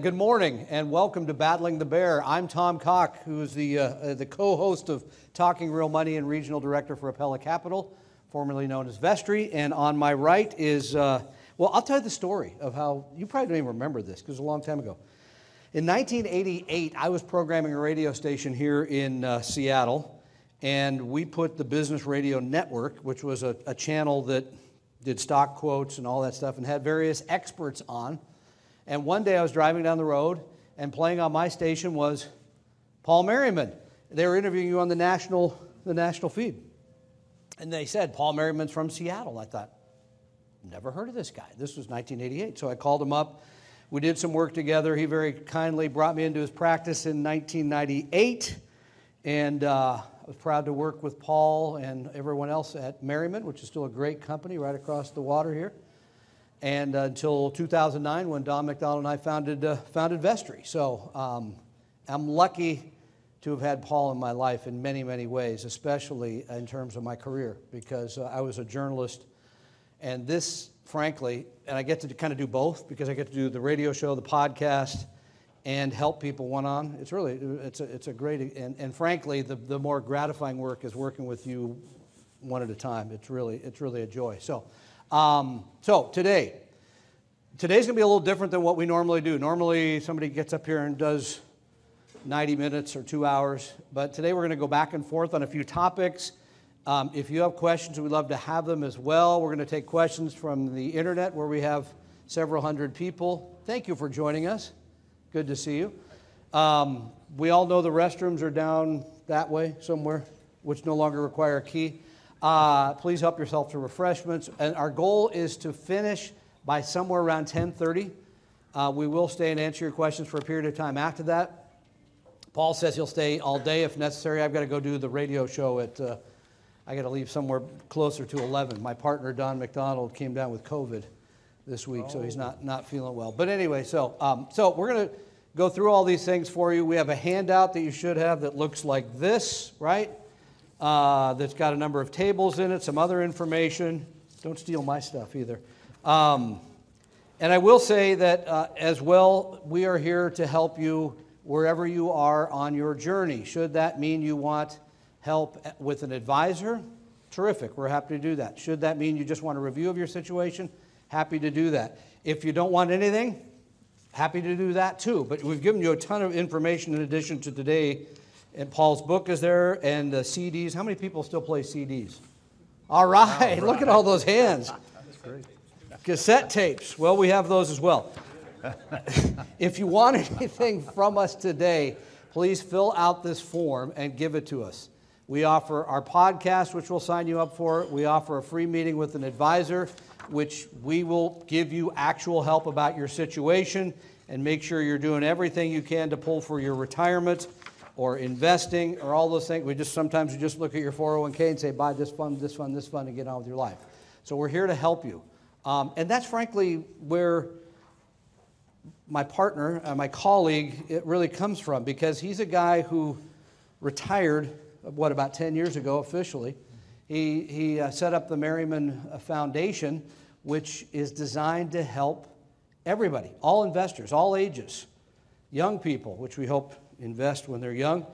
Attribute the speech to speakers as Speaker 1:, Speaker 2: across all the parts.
Speaker 1: Good morning and welcome to Battling the Bear. I'm Tom Cock, who is the, uh, the co host of Talking Real Money and Regional Director for Apella Capital, formerly known as Vestry. And on my right is, uh, well, I'll tell you the story of how you probably don't even remember this because it was a long time ago. In 1988, I was programming a radio station here in uh, Seattle, and we put the Business Radio Network, which was a, a channel that did stock quotes and all that stuff, and had various experts on and one day I was driving down the road, and playing on my station was Paul Merriman. They were interviewing you on the national, the national feed. And they said, Paul Merriman's from Seattle. I thought, never heard of this guy. This was 1988. So I called him up. We did some work together. He very kindly brought me into his practice in 1998. And uh, I was proud to work with Paul and everyone else at Merriman, which is still a great company right across the water here and until 2009 when Don McDonald and I founded, uh, founded Vestry. So um, I'm lucky to have had Paul in my life in many, many ways, especially in terms of my career, because uh, I was a journalist. And this, frankly, and I get to kind of do both because I get to do the radio show, the podcast, and help people one on. It's really, it's a, it's a great, and, and frankly, the, the more gratifying work is working with you one at a time. It's really, it's really a joy. So, um, so today, today's going to be a little different than what we normally do. Normally, somebody gets up here and does 90 minutes or two hours, but today we're going to go back and forth on a few topics. Um, if you have questions, we'd love to have them as well. We're going to take questions from the internet where we have several hundred people. Thank you for joining us. Good to see you. Um, we all know the restrooms are down that way somewhere, which no longer require a key. Uh, please help yourself to refreshments. And our goal is to finish by somewhere around 10:30. Uh, we will stay and answer your questions for a period of time after that. Paul says he'll stay all day if necessary. I've got to go do the radio show at. Uh, I got to leave somewhere closer to 11. My partner Don McDonald came down with COVID this week, oh. so he's not not feeling well. But anyway, so um, so we're gonna go through all these things for you. We have a handout that you should have that looks like this, right? Uh, that's got a number of tables in it, some other information. Don't steal my stuff either. Um, and I will say that uh, as well, we are here to help you wherever you are on your journey. Should that mean you want help with an advisor? Terrific, we're happy to do that. Should that mean you just want a review of your situation? Happy to do that. If you don't want anything, happy to do that too. But we've given you a ton of information in addition to today and Paul's book is there, and the CDs. How many people still play CDs? All right, all right. look at all those hands. Cassette tapes. Well, we have those as well. if you want anything from us today, please fill out this form and give it to us. We offer our podcast, which we'll sign you up for. We offer a free meeting with an advisor, which we will give you actual help about your situation and make sure you're doing everything you can to pull for your retirement or investing or all those things. We just sometimes we just look at your 401k and say, buy this fund, this fund, this fund, and get on with your life. So we're here to help you. Um, and that's frankly where my partner, uh, my colleague, it really comes from because he's a guy who retired, what, about 10 years ago officially. He, he uh, set up the Merriman uh, Foundation, which is designed to help everybody, all investors, all ages, young people, which we hope invest when they're young,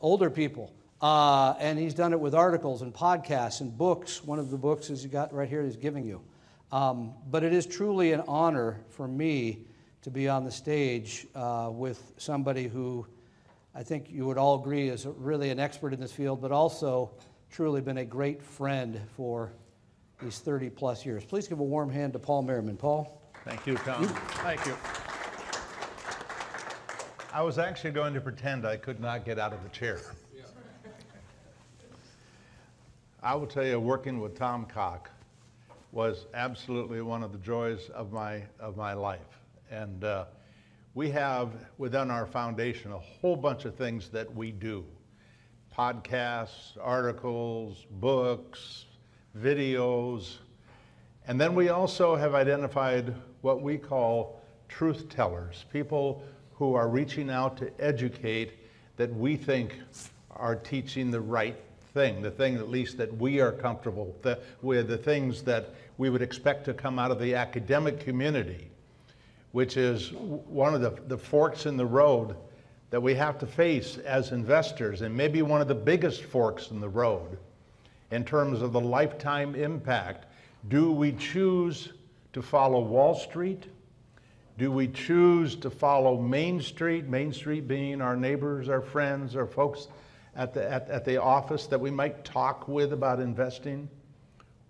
Speaker 1: older people. Uh, and he's done it with articles and podcasts and books. One of the books is he got right here he's giving you. Um, but it is truly an honor for me to be on the stage uh, with somebody who I think you would all agree is really an expert in this field, but also truly been a great friend for these 30 plus years. Please give a warm hand to Paul Merriman. Paul?
Speaker 2: Thank you, Tom. You. Thank you. I was actually going to pretend I could not get out of the chair. I will tell you, working with Tom Cock was absolutely one of the joys of my, of my life. And uh, we have within our foundation a whole bunch of things that we do podcasts, articles, books, videos. And then we also have identified what we call truth tellers, people who are reaching out to educate that we think are teaching the right thing, the thing at least that we are comfortable with, the things that we would expect to come out of the academic community. which is one of the, the forks in the road that we have to face as investors, and maybe one of the biggest forks in the road in terms of the lifetime impact. Do we choose to follow Wall Street? Do we choose to follow Main Street? Main Street being our neighbors, our friends, our folks at the, at, at the office that we might talk with about investing?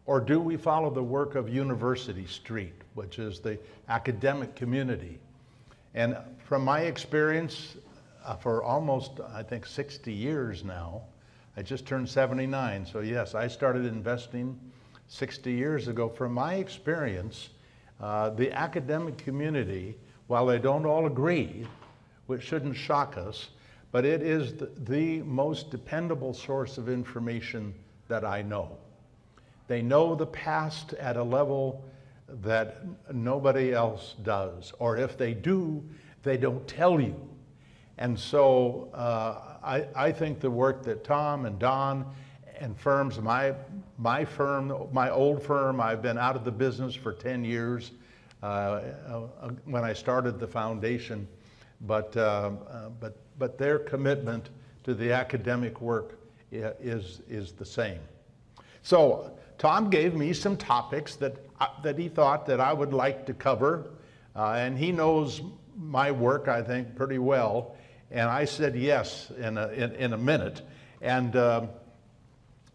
Speaker 2: Or do we follow the work of University Street, which is the academic community? And from my experience, uh, for almost, I think, 60 years now, I just turned 79. So, yes, I started investing 60 years ago. From my experience, uh, the academic community, while they don't all agree, which shouldn't shock us, but it is the, the most dependable source of information that I know. They know the past at a level that nobody else does. Or if they do, they don't tell you. And so uh, I, I think the work that Tom and Don and firms, my, my firm, my old firm, I've been out of the business for 10 years uh, uh, when I started the foundation, but, uh, uh, but, but their commitment to the academic work is, is the same. So Tom gave me some topics that, uh, that he thought that I would like to cover, uh, and he knows my work, I think, pretty well. And I said yes in a, in, in a minute. And um,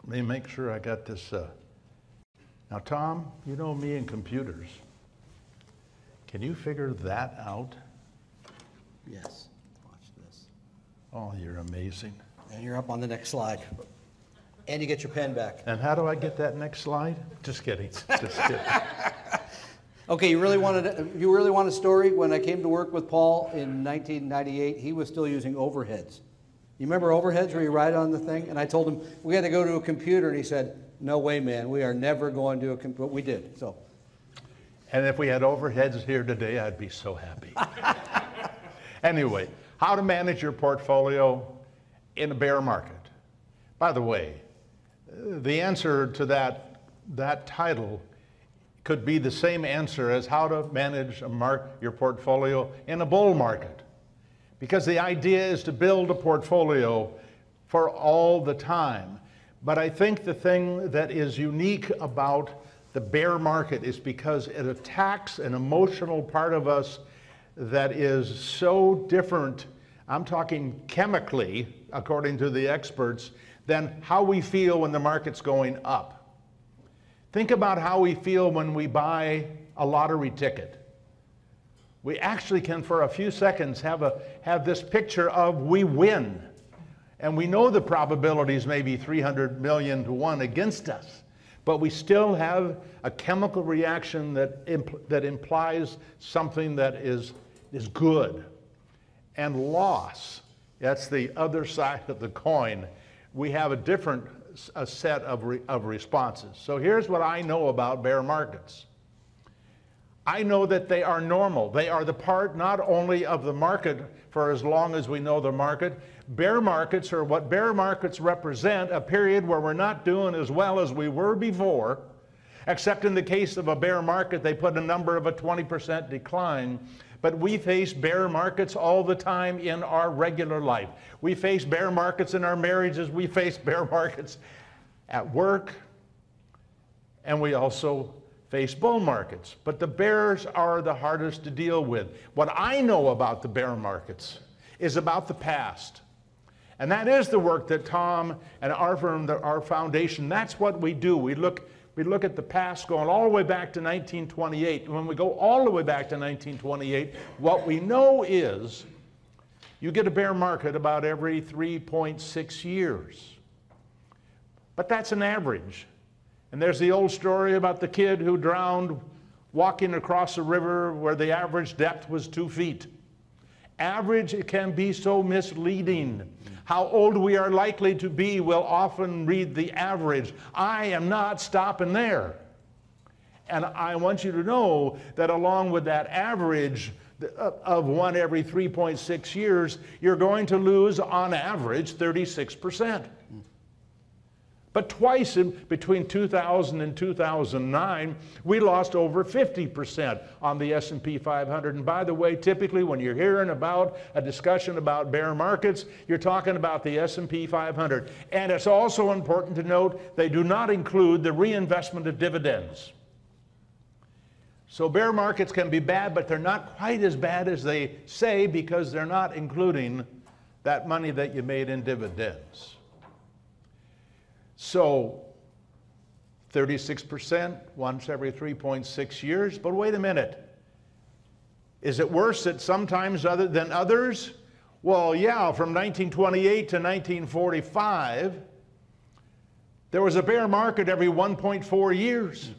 Speaker 2: let me make sure I got this. Uh... Now, Tom, you know me and computers. Can you figure that out?
Speaker 1: Yes. Watch this.
Speaker 2: Oh, you're amazing.
Speaker 1: And you're up on the next slide. And you get your pen back.
Speaker 2: And how do I get that next slide? Just kidding. Just kidding.
Speaker 1: Okay, you really wanted, you really want a story? When I came to work with Paul in 1998, he was still using overheads. You remember overheads where you write on the thing? And I told him, we had to go to a computer, and he said, no way, man, we are never going to a computer. We did, so.
Speaker 2: And if we had overheads here today, I'd be so happy. anyway, how to manage your portfolio in a bear market. By the way, the answer to that, that title could be the same answer as how to manage your portfolio in a bull market. Because the idea is to build a portfolio for all the time. But I think the thing that is unique about the bear market is because it attacks an emotional part of us that is so different. I'm talking chemically, according to the experts, than how we feel when the market's going up. Think about how we feel when we buy a lottery ticket. We actually can, for a few seconds, have, a, have this picture of we win. And we know the probabilities may be 300 million to 1 against us, but we still have a chemical reaction that, that implies something that is, is good. And loss, that's the other side of the coin we have a different a set of, re, of responses. So here's what I know about bear markets. I know that they are normal. They are the part not only of the market for as long as we know the market. Bear markets are what bear markets represent a period where we're not doing as well as we were before, except in the case of a bear market, they put a number of a 20% decline. But we face bear markets all the time in our regular life. We face bear markets in our marriages. We face bear markets at work. And we also face bull markets. But the bears are the hardest to deal with. What I know about the bear markets is about the past. And that is the work that Tom and our firm, our foundation, that's what we do. We look we look at the past going all the way back to 1928. When we go all the way back to 1928, what we know is you get a bear market about every 3.6 years. But that's an average. And there's the old story about the kid who drowned walking across a river where the average depth was two feet. Average can be so misleading. How old we are likely to be will often read the average. I am not stopping there. And I want you to know that along with that average uh, of one every 3.6 years, you're going to lose on average 36%. But twice in between 2000 and 2009, we lost over 50% on the S&P 500. And by the way, typically when you're hearing about a discussion about bear markets, you're talking about the S&P 500. And it's also important to note they do not include the reinvestment of dividends. So bear markets can be bad, but they're not quite as bad as they say because they're not including that money that you made in dividends. So 36% once every 3.6 years. But wait a minute. Is it worse at sometimes other than others? Well, yeah, from 1928 to 1945, there was a bear market every 1.4 years.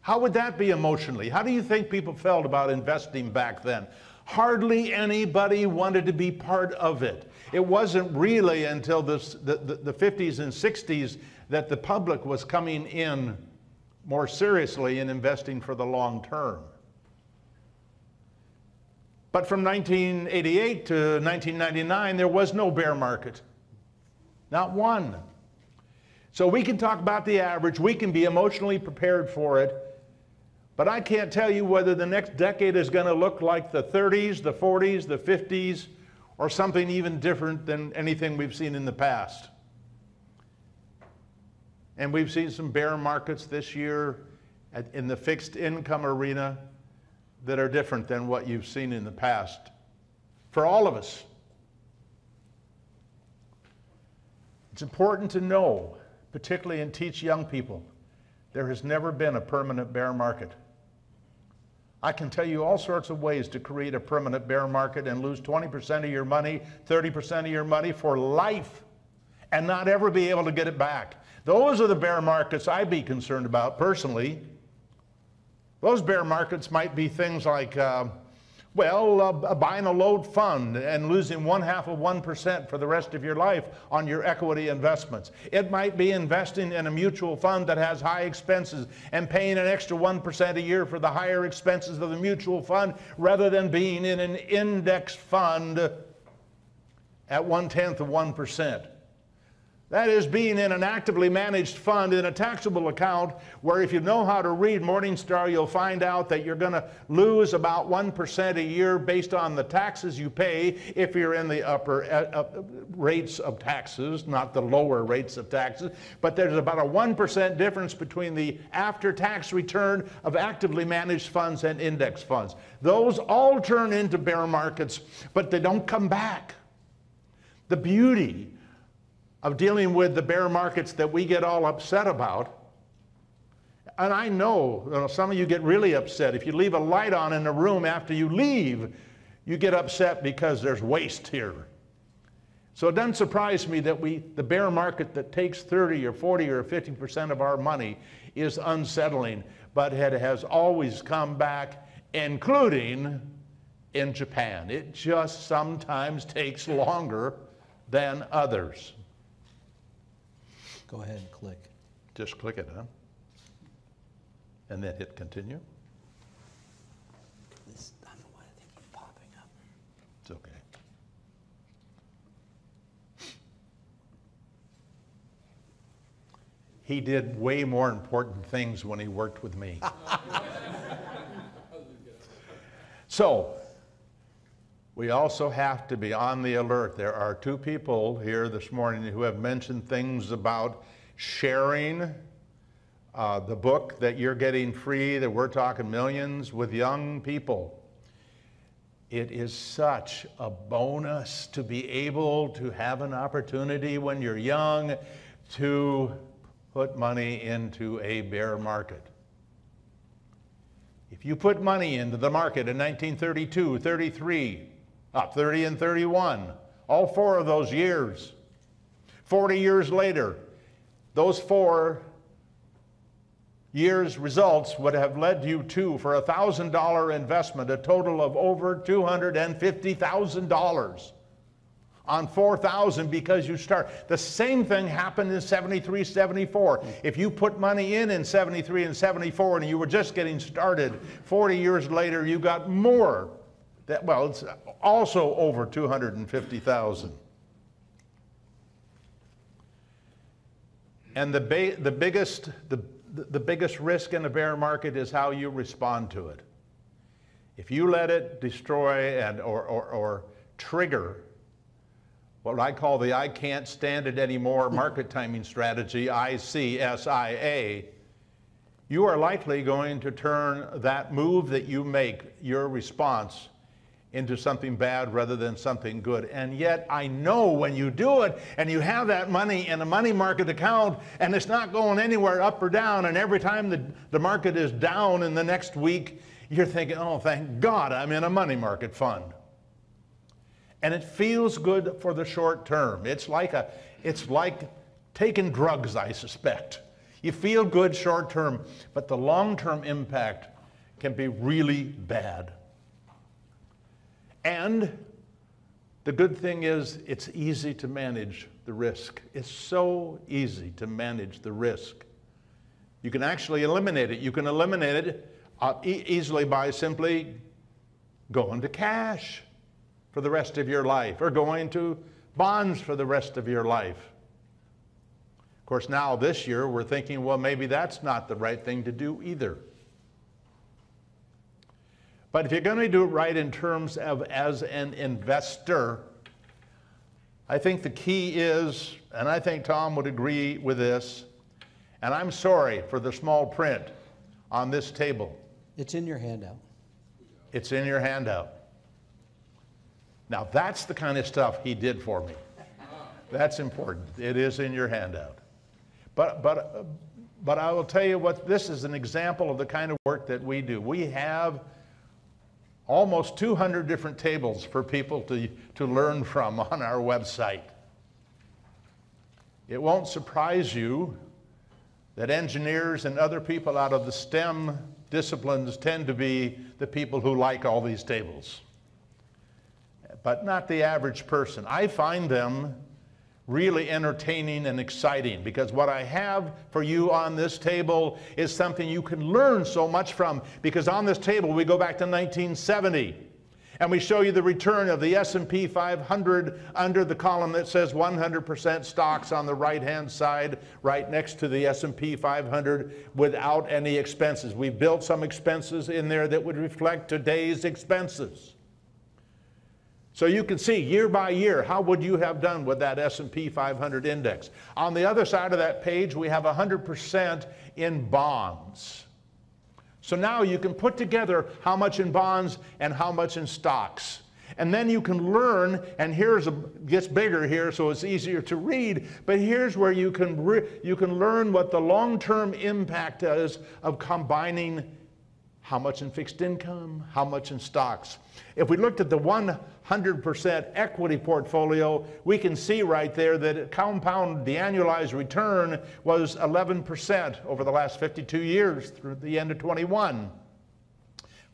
Speaker 2: How would that be emotionally? How do you think people felt about investing back then? Hardly anybody wanted to be part of it. It wasn't really until this, the, the, the 50s and 60s that the public was coming in more seriously in investing for the long term. But from 1988 to 1999, there was no bear market. Not one. So we can talk about the average, we can be emotionally prepared for it, but I can't tell you whether the next decade is going to look like the 30s, the 40s, the 50s, or something even different than anything we've seen in the past. And we've seen some bear markets this year at, in the fixed income arena that are different than what you've seen in the past for all of us. It's important to know, particularly and teach young people, there has never been a permanent bear market. I can tell you all sorts of ways to create a permanent bear market and lose 20% of your money, 30% of your money for life and not ever be able to get it back. Those are the bear markets I'd be concerned about personally. Those bear markets might be things like uh, well, uh, buying a load fund and losing one half of 1% for the rest of your life on your equity investments. It might be investing in a mutual fund that has high expenses and paying an extra 1% a year for the higher expenses of the mutual fund rather than being in an index fund at one tenth of 1%. That is being in an actively managed fund in a taxable account where if you know how to read Morningstar, you'll find out that you're going to lose about 1% a year based on the taxes you pay if you're in the upper uh, rates of taxes, not the lower rates of taxes. But there's about a 1% difference between the after tax return of actively managed funds and index funds. Those all turn into bear markets, but they don't come back. The beauty of dealing with the bear markets that we get all upset about. And I know, you know, some of you get really upset. If you leave a light on in a room after you leave, you get upset because there's waste here. So it doesn't surprise me that we, the bear market that takes 30 or 40 or 50% of our money is unsettling, but it has always come back, including in Japan. It just sometimes takes longer than others.
Speaker 1: Go ahead and click.
Speaker 2: Just click it, huh? And then hit continue.
Speaker 1: This, I don't know why I think it's popping up.
Speaker 2: It's okay. He did way more important things when he worked with me. so, we also have to be on the alert. There are two people here this morning who have mentioned things about sharing uh, the book that you're getting free, that we're talking millions, with young people. It is such a bonus to be able to have an opportunity when you're young to put money into a bear market. If you put money into the market in 1932, 33, up 30 and 31, all four of those years. 40 years later, those four years' results would have led you to, for a $1,000 investment, a total of over $250,000 on 4,000 because you start. The same thing happened in 73, 74. If you put money in in 73 and 74 and you were just getting started, 40 years later you got more. That, well, it's also over 250,000. And the, ba- the, biggest, the, the biggest risk in a bear market is how you respond to it. If you let it destroy and, or, or, or trigger what I call the I can't stand it anymore market timing strategy, ICSIA, you are likely going to turn that move that you make, your response, into something bad rather than something good. And yet, I know when you do it and you have that money in a money market account and it's not going anywhere up or down, and every time the, the market is down in the next week, you're thinking, oh, thank God I'm in a money market fund. And it feels good for the short term. It's like, a, it's like taking drugs, I suspect. You feel good short term, but the long term impact can be really bad. And the good thing is, it's easy to manage the risk. It's so easy to manage the risk. You can actually eliminate it. You can eliminate it uh, e- easily by simply going to cash for the rest of your life or going to bonds for the rest of your life Of course, now this year we're thinking, well, maybe that's not the right thing to do either. But if you're going to do it right in terms of as an investor, I think the key is, and I think Tom would agree with this, and I'm sorry for the small print on this table.
Speaker 1: It's in your handout.
Speaker 2: It's in your handout. Now, that's the kind of stuff he did for me. That's important. It is in your handout. But, but, but I will tell you what, this is an example of the kind of work that we do. We have almost 200 different tables for people to, to learn from on our website. It won't surprise you that engineers and other people out of the STEM disciplines tend to be the people who like all these tables, but not the average person. I find them really entertaining and exciting because what I have for you on this table is something you can learn so much from because on this table we go back to 1970 and we show you the return of the S&P 500 under the column that says 100% stocks on the right hand side right next to the S&P 500 without any expenses. We've built some expenses in there that would reflect today's expenses. So you can see year by year, how would you have done with that S&P 500 index? On the other side of that page, we have 100% in bonds. So now you can put together how much in bonds and how much in stocks. And then you can learn, and here's a, gets bigger here, so it's easier to read. But here's where you can you can learn what the long-term impact is of combining how much in fixed income, how much in stocks. If we looked at the 100% equity portfolio, we can see right there that compound the annualized return was 11% over the last 52 years through the end of 21.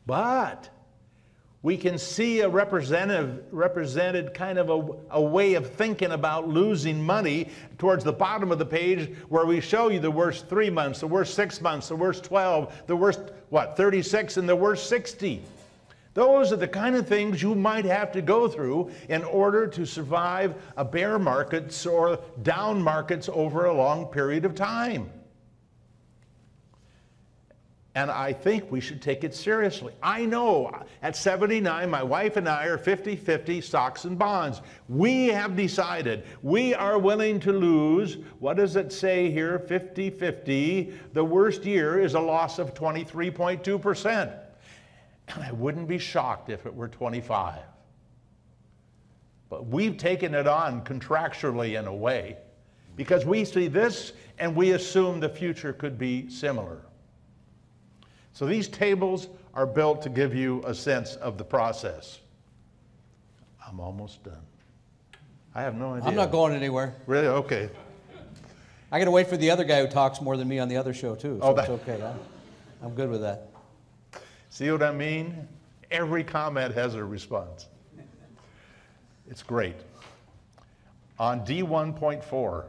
Speaker 2: But we can see a representative, represented kind of a, a, way of thinking about losing money towards the bottom of the page where we show you the worst three months, the worst six months, the worst 12, the worst, what, 36, and the worst 60. Those are the kind of things you might have to go through in order to survive a bear markets or down markets over a long period of time. And I think we should take it seriously. I know uh, at 79, my wife and I are 50 50 stocks and bonds. We have decided we are willing to lose, what does it say here, 50 50? The worst year is a loss of 23.2%. And I wouldn't be shocked if it were 25. But we've taken it on contractually in a way because we see this and we assume the future could be similar. So these tables are built to give you a sense of the process. I'm almost done. I have no idea.
Speaker 1: I'm not going anywhere.
Speaker 2: Really? Okay.
Speaker 1: I got to wait for the other guy who talks more than me on the other show, too. So
Speaker 2: Oh, that-
Speaker 1: it's okay. I'm, I'm good with that.
Speaker 2: See what I mean? Every comment has a response. It's great. On D1.4,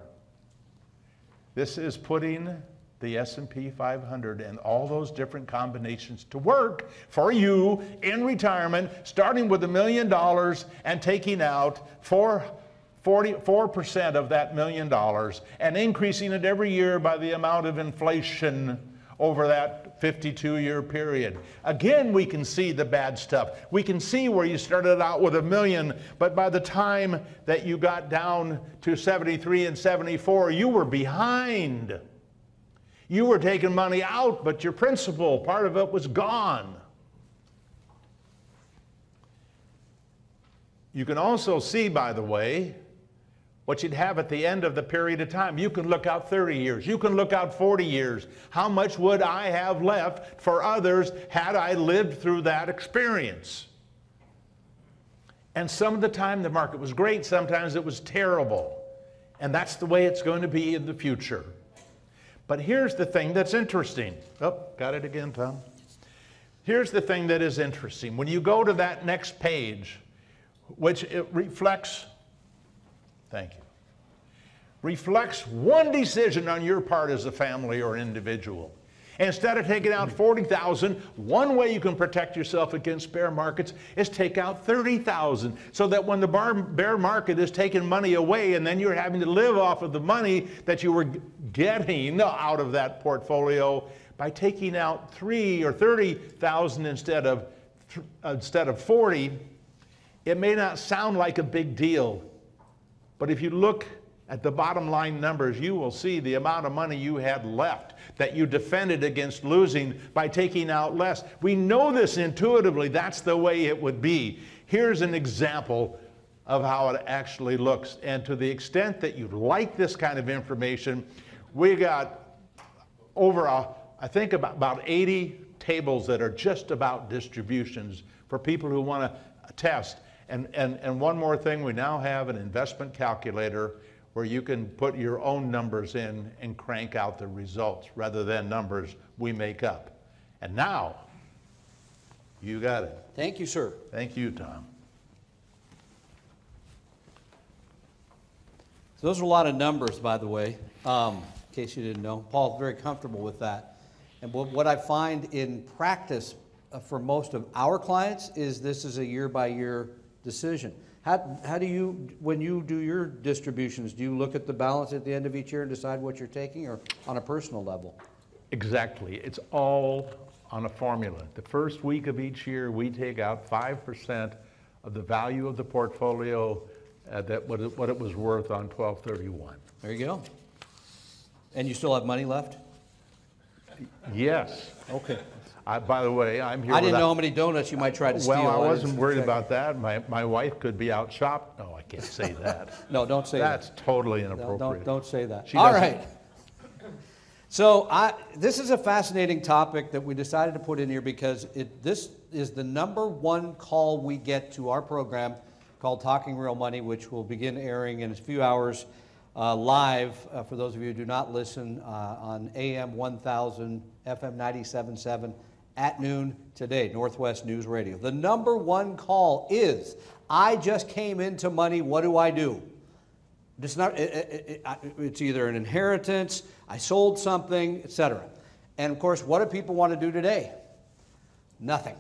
Speaker 2: this is putting the S&P 500 and all those different combinations to work for you in retirement, starting with a million dollars and taking out four 44% of that million dollars and increasing it every year by the amount of inflation over that 52 year period. Again, we can see the bad stuff. We can see where you started out with a million, but by the time that you got down to 73 and 74, you were behind. You were taking money out, but your principal, part of it was gone. You can also see, by the way, what you'd have at the end of the period of time. You can look out 30 years. You can look out 40 years. How much would I have left for others had I lived through that experience? And some of the time the market was great, sometimes it was terrible. And that's the way it's going to be in the future. But here's the thing that's interesting. Oh, got it again, Tom. Here's the thing that is interesting. When you go to that next page, which it reflects Thank you. Reflects one decision on your part as a family or individual. Instead of taking out 40,000, one way you can protect yourself against bear markets is take out 30,000 so that when the bear market is taking money away and then you're having to live off of the money that you were getting out of that portfolio by taking out 3 or 30,000 instead of instead of 40, it may not sound like a big deal, but if you look at the bottom line numbers, you will see the amount of money you had left that you defended against losing by taking out less. We know this intuitively, that's the way it would be. Here's an example of how it actually looks. And to the extent that you like this kind of information, we got over, a, I think, about, about 80 tables that are just about distributions for people who want to test. And, and, and one more thing, we now have an investment calculator where you can put your own numbers in and crank out the results rather than numbers we make up. And now, you got it.
Speaker 1: Thank you, sir.
Speaker 2: Thank you, Tom.
Speaker 1: So those are a lot of numbers, by the way, um, in case you didn't know. Paul's very comfortable with that. And what, what I find in practice uh, for most of our clients is this is a year by year decision. How, how do you, when you do your distributions, do you look at the balance at the end of each year and decide what you're taking or on a personal level?
Speaker 2: Exactly. It's all on a formula. The first week of each year, we take out 5% of the value of the portfolio uh, that what it, what it was worth on 1231.
Speaker 1: There you go. And you still have money left?
Speaker 2: Yes.
Speaker 1: Okay.
Speaker 2: I, by the way, I'm here.
Speaker 1: I didn't
Speaker 2: without-
Speaker 1: know how many donuts you might try to steal.
Speaker 2: Well, I wasn't worried about that. My, my wife could be out shop. No, I can't say that.
Speaker 1: No, don't say that.
Speaker 2: That's totally
Speaker 1: No,
Speaker 2: inappropriate.
Speaker 1: Don't, don't say that.
Speaker 2: She
Speaker 1: All right. So I, this is a fascinating topic that we decided to put in here because it, this is the number one call we get to our program called Talking Real Money, which will begin airing in a few hours uh, live uh, for those of you who do not listen uh, on AM 1000, FM 97.7 at noon today, Northwest News Radio. The number one call is I just came into money, what do I do? It's not. It, it, it, it's either an inheritance. I sold something, etc. And of course, what do people want to do today? Nothing,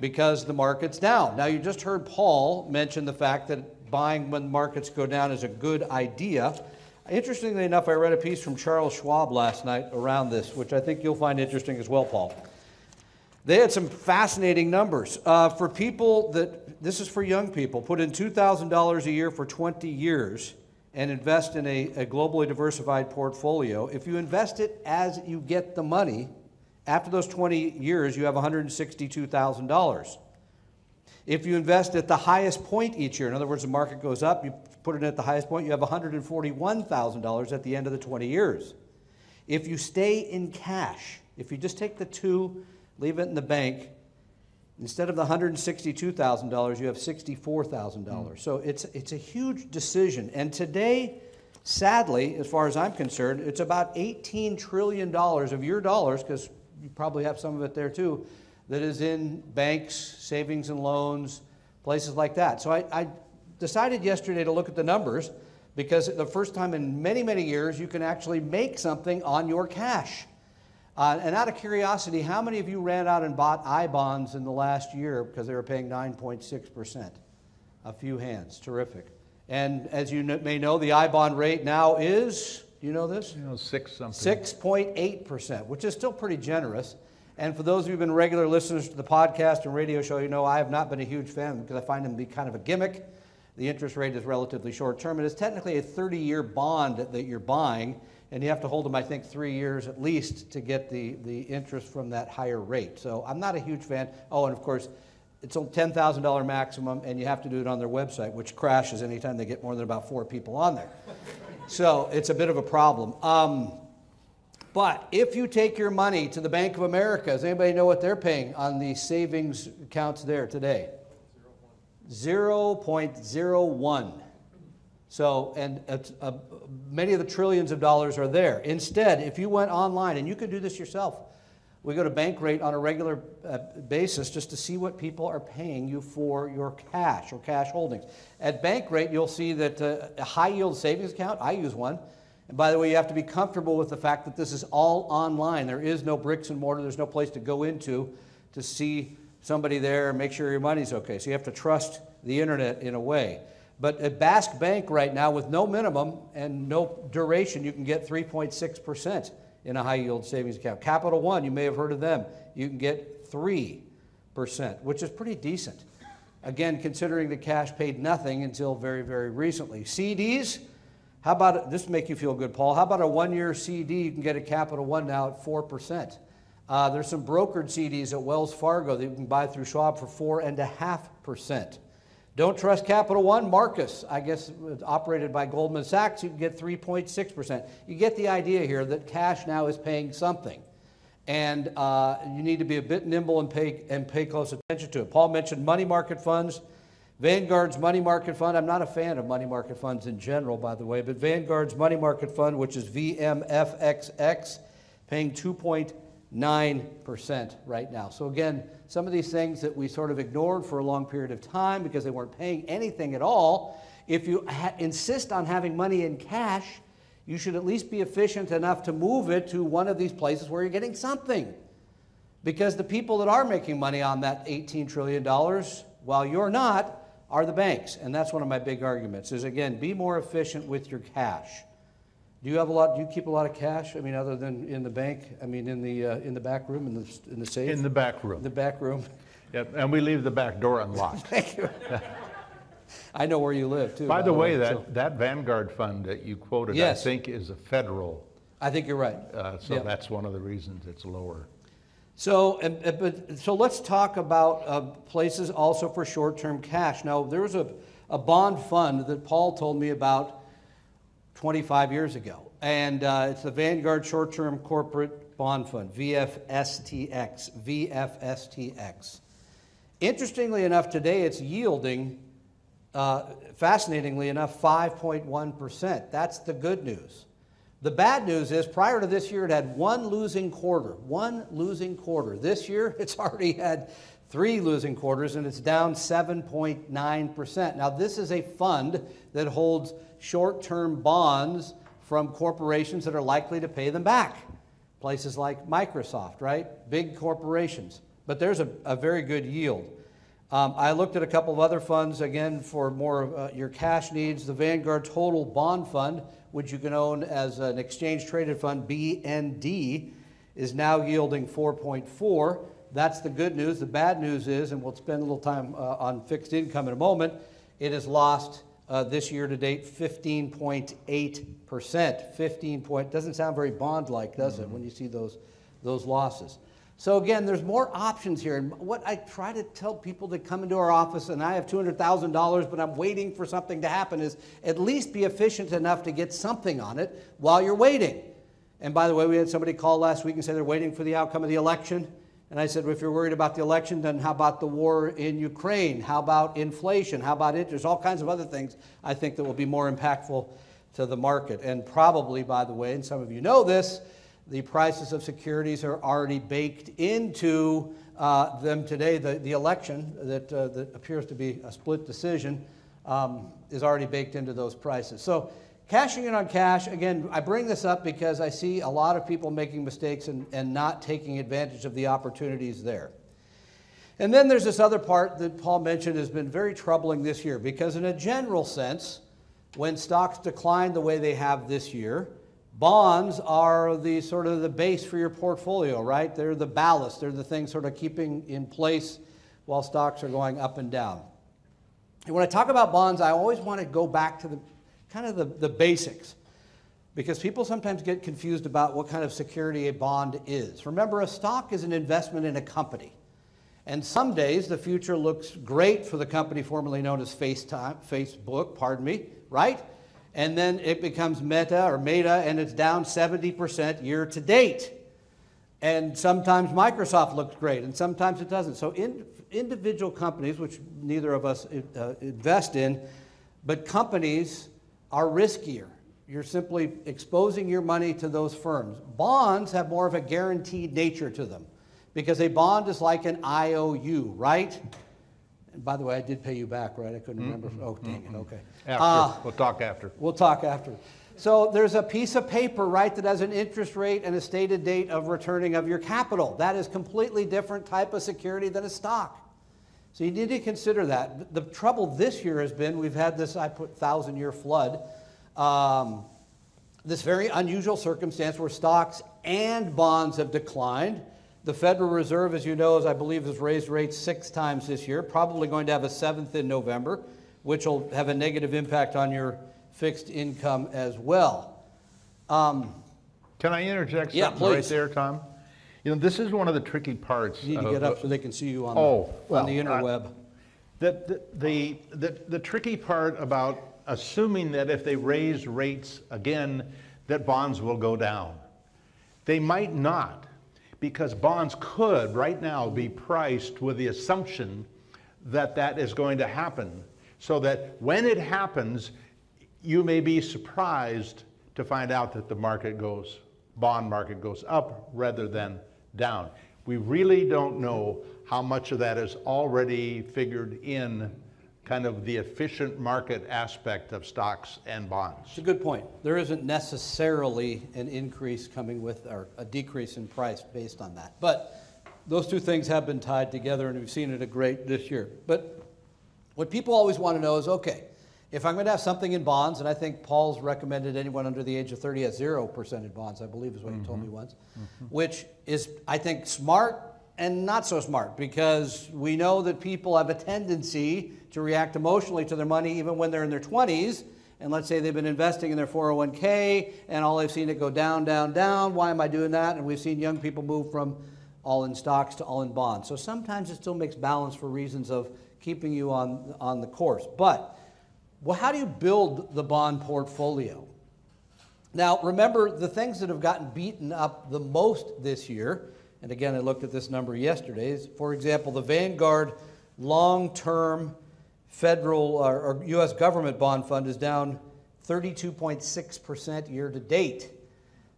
Speaker 1: because the market's down. Now, you just heard Paul mention the fact that buying when markets go down is a good idea. Interestingly enough, I read a piece from Charles Schwab last night around this, which I think you'll find interesting as well, Paul. They had some fascinating numbers. Uh, for people that, this is for young people, put in $2,000 a year for 20 years and invest in a, a globally diversified portfolio. If you invest it as you get the money, after those 20 years, you have $162,000. If you invest at the highest point each year, in other words, the market goes up, you put it at the highest point, you have $141,000 at the end of the 20 years. If you stay in cash, if you just take the two, leave it in the bank, instead of the $162,000, you have $64,000. Hmm. So it's, it's a huge decision. And today, sadly, as far as I'm concerned, it's about $18 trillion of your dollars, because you probably have some of it there too, that is in banks, savings and loans, places like that. So I, I decided yesterday to look at the numbers because the first time in many, many years you can actually make something on your cash. Uh, and out of curiosity, how many of you ran out and bought I bonds in the last year because they were paying 9.6%? A few hands. Terrific. And as you may know, the I bond rate now is, do you know this?
Speaker 2: You know, six something.
Speaker 1: 6.8%, which is still pretty generous. And for those of you who've been regular listeners to the podcast and radio show, you know I have not been a huge fan because I find them to be kind of a gimmick. The interest rate is relatively short term. It is technically a 30 year bond that you're buying, and you have to hold them, I think, three years at least to get the, the interest from that higher rate. So I'm not a huge fan. Oh, and of course, it's a $10,000 maximum, and you have to do it on their website, which crashes anytime they get more than about four people on there. so it's a bit of a problem. Um, but if you take your money to the Bank of America, does anybody know what they're paying on the savings accounts there today? 0.01. So, and uh, many of the trillions of dollars are there. Instead, if you went online, and you could do this yourself, we go to Bankrate on a regular uh, basis just to see what people are paying you for your cash or cash holdings. At Bankrate, you'll see that uh, a high yield savings account, I use one. And by the way, you have to be comfortable with the fact that this is all online. There is no bricks and mortar, there's no place to go into to see somebody there and make sure your money's okay. So you have to trust the internet in a way. But at Bask Bank right now, with no minimum and no duration, you can get 3.6% in a high yield savings account. Capital One, you may have heard of them, you can get 3%, which is pretty decent. Again, considering the cash paid nothing until very, very recently. CDs, how about this make you feel good, Paul? How about a one year CD you can get at Capital One now at 4%? Uh, there's some brokered CDs at Wells Fargo that you can buy through Schwab for 4.5%. Don't trust Capital One, Marcus, I guess operated by Goldman Sachs, you get 3.6%. You get the idea here that cash now is paying something. And uh, you need to be a bit nimble and pay, and pay close attention to it. Paul mentioned money market funds. Vanguard's money market fund, I'm not a fan of money market funds in general, by the way, but Vanguard's money market fund, which is VMFXX, paying 2.9% right now. So, again, some of these things that we sort of ignored for a long period of time because they weren't paying anything at all, if you ha- insist on having money in cash, you should at least be efficient enough to move it to one of these places where you're getting something. Because the people that are making money on that $18 trillion, while you're not, are the banks. And that's one of my big arguments is again, be more efficient with your cash. Do you have a lot, do you keep a lot of cash? I mean, other than in the bank? I mean, in the, uh, in the back room, in the, in the safe?
Speaker 2: In the back room.
Speaker 1: In the back room?
Speaker 2: Yep, and we leave the back door unlocked.
Speaker 1: Thank you. I know where you live too.
Speaker 2: By the way,
Speaker 1: so-
Speaker 2: that, that Vanguard fund that you quoted, I think is a federal,
Speaker 1: I think you're right.
Speaker 2: uh, so
Speaker 1: Yep.
Speaker 2: that's one of the reasons it's lower.
Speaker 1: So, and- and- but, so let's talk about uh, places also for short-term cash. Now, there was a, a bond fund that Paul told me about 25 years ago, and uh, it's the Vanguard Short-Term Corporate Bond Fund, VFSTX, VFSTX. Interestingly enough, today it's yielding, uh, fascinatingly enough, 5.1%. That's the good news. The bad news is prior to this year, it had one losing quarter. One losing quarter. This year, it's already had three losing quarters and it's down 7.9%. Now, this is a fund that holds short term bonds from corporations that are likely to pay them back. Places like Microsoft, right? Big corporations. But there's a, a very good yield. Um, I looked at a couple of other funds, again, for more of uh, your cash needs. The Vanguard Total Bond Fund, which you can own as an exchange traded fund, BND, is now yielding 4.4. That's the good news. The bad news is, and we'll spend a little time uh, on fixed income in a moment, it has lost uh, this year to date 15.8%. 15 point, doesn't sound very bond like, does it, when you see those, those losses? So again, there's more options here. And what I try to tell people that come into our office and I have $200,000, but I'm waiting for something to happen is at least be efficient enough to get something on it while you're waiting. And by the way, we had somebody call last week and say they're waiting for the outcome of the election. And I said, well, if you're worried about the election, then how about the war in Ukraine? How about inflation? How about it? There's all kinds of other things I think that will be more impactful to the market. And probably, by the way, and some of you know this, the prices of securities are already baked into uh, them today. The, the election that, uh, that appears to be a split decision um, is already baked into those prices. So, cashing in on cash, again, I bring this up because I see a lot of people making mistakes and, and not taking advantage of the opportunities there. And then there's this other part that Paul mentioned has been very troubling this year because, in a general sense, when stocks decline the way they have this year, bonds are the sort of the base for your portfolio, right? They're the ballast, they're the things sort of keeping in place while stocks are going up and down. And when I talk about bonds, I always want to go back to the kind of the, the basics because people sometimes get confused about what kind of security a bond is. Remember, a stock is an investment in a company. And some days the future looks great for the company formerly known as FaceTime, Facebook, pardon me, right? And then it becomes Meta or Meta and it's down 70% year to date. And sometimes Microsoft looks great and sometimes it doesn't. So in, individual companies, which neither of us uh, invest in, but companies are riskier. You're simply exposing your money to those firms. Bonds have more of a guaranteed nature to them because a bond is like an IOU, right? And by the way, I did pay you back, right? I couldn't remember. Oh, dang it. Okay.
Speaker 2: After,
Speaker 1: Uh,
Speaker 2: we'll talk after.
Speaker 1: We'll talk after. So there's a piece of paper, right, that has an interest rate and a stated date of returning of your capital. That is completely different type of security than a stock. So you need to consider that. The trouble this year has been we've had this, I put thousand year flood, um, this very unusual circumstance where stocks and bonds have declined. The Federal Reserve, as you know, as I believe, has raised rates six times this year, probably going to have a seventh in November, which will have a negative impact on your fixed income as well. Um,
Speaker 2: Can I interject
Speaker 1: Yeah,
Speaker 2: something right there, Tom? You know, this is one of the tricky parts.
Speaker 1: you need to
Speaker 2: of-
Speaker 1: get up so they can see you on,
Speaker 2: Oh,
Speaker 1: the,
Speaker 2: well,
Speaker 1: on the interweb.
Speaker 2: The, the, the, the, the tricky part about assuming that if they raise rates again, that bonds will go down. They might not, because bonds could right now be priced with the assumption that that is going to happen. So that when it happens, you may be surprised to find out that the market goes, bond market goes up rather than down. We really don't know how much of that is already figured in kind of the efficient market aspect of stocks and bonds.
Speaker 1: It's a good point. There isn't necessarily an increase coming with, or a decrease in price based on that. But those two things have been tied together, and we've seen it a great this year. But what people always want to know is okay, if I'm going to have something in bonds, and I think Paul's recommended anyone under the age of 30 has 0% in bonds, I believe is what he told me mm-hmm. once, mm-hmm. which is, I think, smart and not so smart because we know that people have a tendency to react emotionally to their money even when they're in their 20s. And let's say they've been investing in their 401k and all they've seen it go down, down, down. Why am I doing that? And we've seen young people move from all in stocks to all in bonds. So sometimes it still makes balance for reasons of keeping you on, on the course. But well, how do you build the bond portfolio? Now, remember the things that have gotten beaten up the most this year, and again, I looked at this number yesterday, is, for example, the Vanguard long term federal or, or U.S. government bond fund is down 32.6% year to date.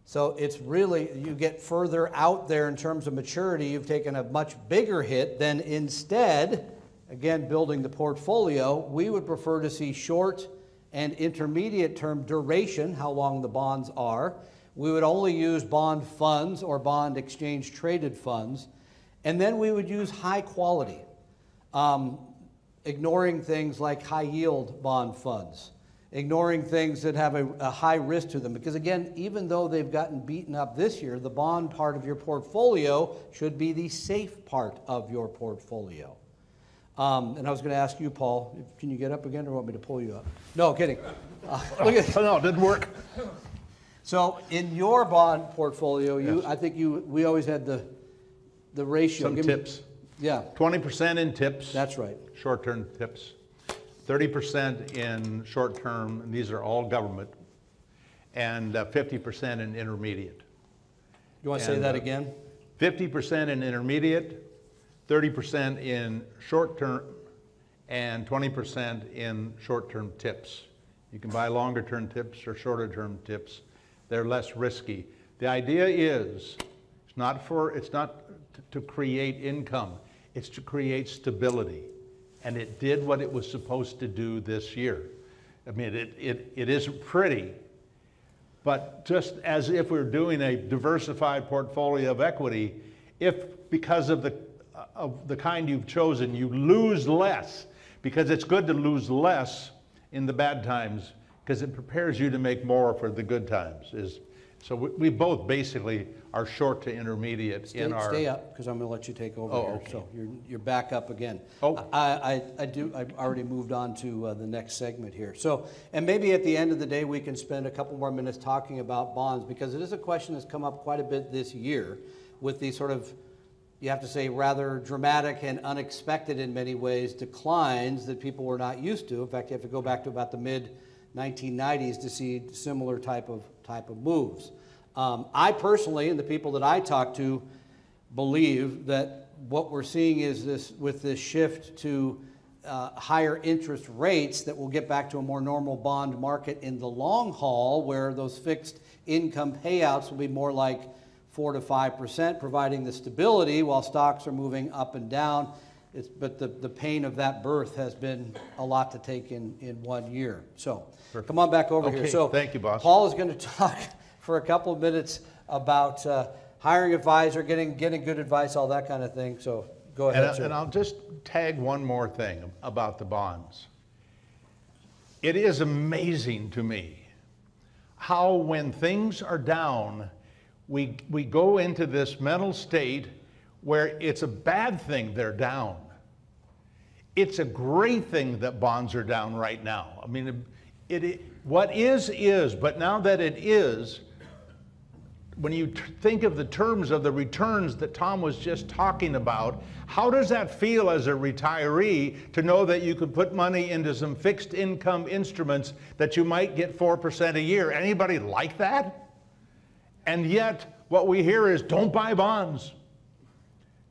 Speaker 1: So it's really, you get further out there in terms of maturity, you've taken a much bigger hit than instead, again, building the portfolio, we would prefer to see short and intermediate term duration, how long the bonds are. We would only use bond funds or bond exchange traded funds. And then we would use high quality, um, ignoring things like high yield bond funds, ignoring things that have a, a high risk to them. Because again, even though they've gotten beaten up this year, the bond part of your portfolio should be the safe part of your portfolio. Um, and I was going to ask you, Paul, if- can you get up again or want me to pull you up? No, kidding. Uh, look at,
Speaker 2: Oh, no, it didn't work.
Speaker 1: so in your bond portfolio, you,
Speaker 2: Yes.
Speaker 1: I think you, we always had the, the ratio.
Speaker 2: Some
Speaker 1: Give me-
Speaker 2: TIPS.
Speaker 1: Yeah,
Speaker 2: 20% in TIPS.
Speaker 1: that's right.
Speaker 2: Short-term TIPS. 30% in short-term, and these are all government, and uh, 50% in intermediate.
Speaker 1: You want to say
Speaker 2: And,
Speaker 1: that
Speaker 2: uh,
Speaker 1: again?
Speaker 2: 50% in intermediate, 30% in short-term, and 20% in short-term TIPS. You can buy longer-term TIPS or shorter-term TIPS. They're less risky. The idea is, it's not for, it's not to create income, it's to create stability. And it did what it was supposed to do this year. I mean, it, it, it isn't pretty, but just as if we're doing a diversified portfolio of equity, if because of the, of the kind you've chosen, you lose less, because it's good to lose less in the bad times, because it prepares you to make more for the good times. Is so we, we both basically are short to intermediate
Speaker 1: Stay,
Speaker 2: in our.
Speaker 1: stay up, because I'm going to let you take over
Speaker 2: Oh,
Speaker 1: here.
Speaker 2: okay.
Speaker 1: So you're, you're back up again.
Speaker 2: Oh.
Speaker 1: I, I, I do, I've already moved on to uh, the next segment here. So, and maybe at the end of the day, we can spend a couple more minutes talking about bonds, because it is a question that's come up quite a bit this year with these sort of, you have to say, rather dramatic and unexpected in many ways declines that people were not used to. In fact, you have to go back to about the mid 1990s to see similar type of type of moves. Um, I personally, and the people that I talk to, believe that what we're seeing is this with this shift to uh, higher interest rates that we'll get back to a more normal bond market in the long haul, where those fixed income payouts will be more like four to five percent, providing the stability while stocks are moving up and down. It's, but the, the pain of that birth has been a lot to take in, in one year. So come on back over here. So
Speaker 2: thank you, boss.
Speaker 1: Paul is going to talk for a couple of minutes about uh, hiring advisor, getting, getting good advice, all that kind of thing. So go
Speaker 2: And,
Speaker 1: ahead,
Speaker 2: I-
Speaker 1: sir.
Speaker 2: and I'll just tag one more thing about the bonds. It is amazing to me how, when things are down, we, we go into this mental state where it's a bad thing they're down. It's a great thing that bonds are down right now. I mean, it, it, what is, is, but now that it is, when you think of the terms of the returns that Tom was just talking about, how does that feel as a retiree to know that you could put money into some fixed income instruments that you might get 4% a year? Anybody like that? And yet, what we hear is don't buy bonds.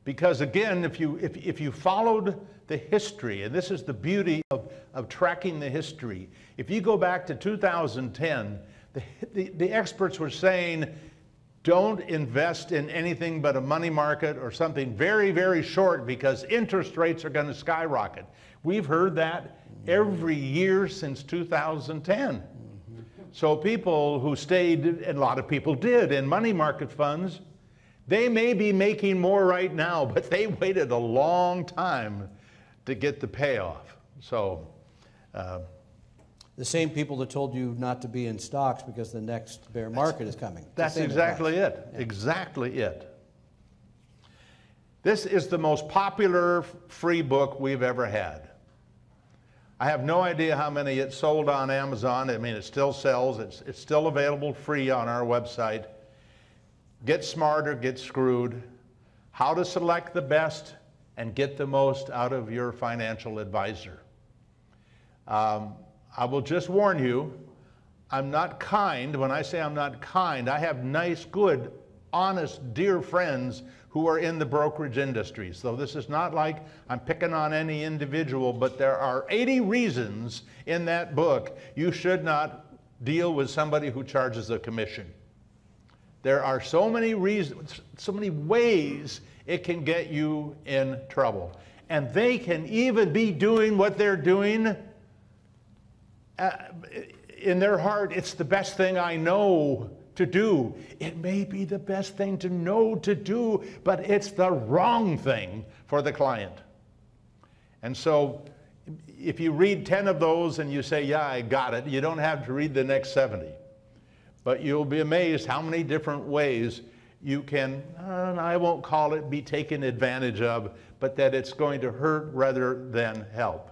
Speaker 2: Because again, if you, if, if you followed the history, and this is the beauty of, of tracking the history, if you go back to 2010, the, the, the experts were saying, don't invest in anything but a money market or something very, very short because interest rates are going to skyrocket. We've heard that every year since 2010. So people who stayed, and a lot of people did, in money market funds, they may be making more right now, but they waited a long time to get the payoff. So, uh,
Speaker 1: the same people that told you not to be in stocks because the next bear market is coming.
Speaker 2: That's exactly
Speaker 1: advice.
Speaker 2: it. Exactly it. This is the most popular free book we've ever had. I have no idea how many it sold on Amazon. I mean, it still sells, it's, it's still available free on our website. Get smarter, get screwed. How to select the best and get the most out of your financial advisor. Um, I will just warn you, I'm not kind. When I say I'm not kind, I have nice, good, honest, dear friends who are in the brokerage industry. So this is not like I'm picking on any individual, but there are 80 reasons in that book you should not deal with somebody who charges a commission. There are so many reasons, so many ways it can get you in trouble. And they can even be doing what they're doing uh, in their heart, it's the best thing I know to do. It may be the best thing to know to do, but it's the wrong thing for the client. And so, if you read 10 of those and you say, Yeah, I got it, you don't have to read the next 70. But you'll be amazed how many different ways you can, uh, I won't call it be taken advantage of, but that it's going to hurt rather than help.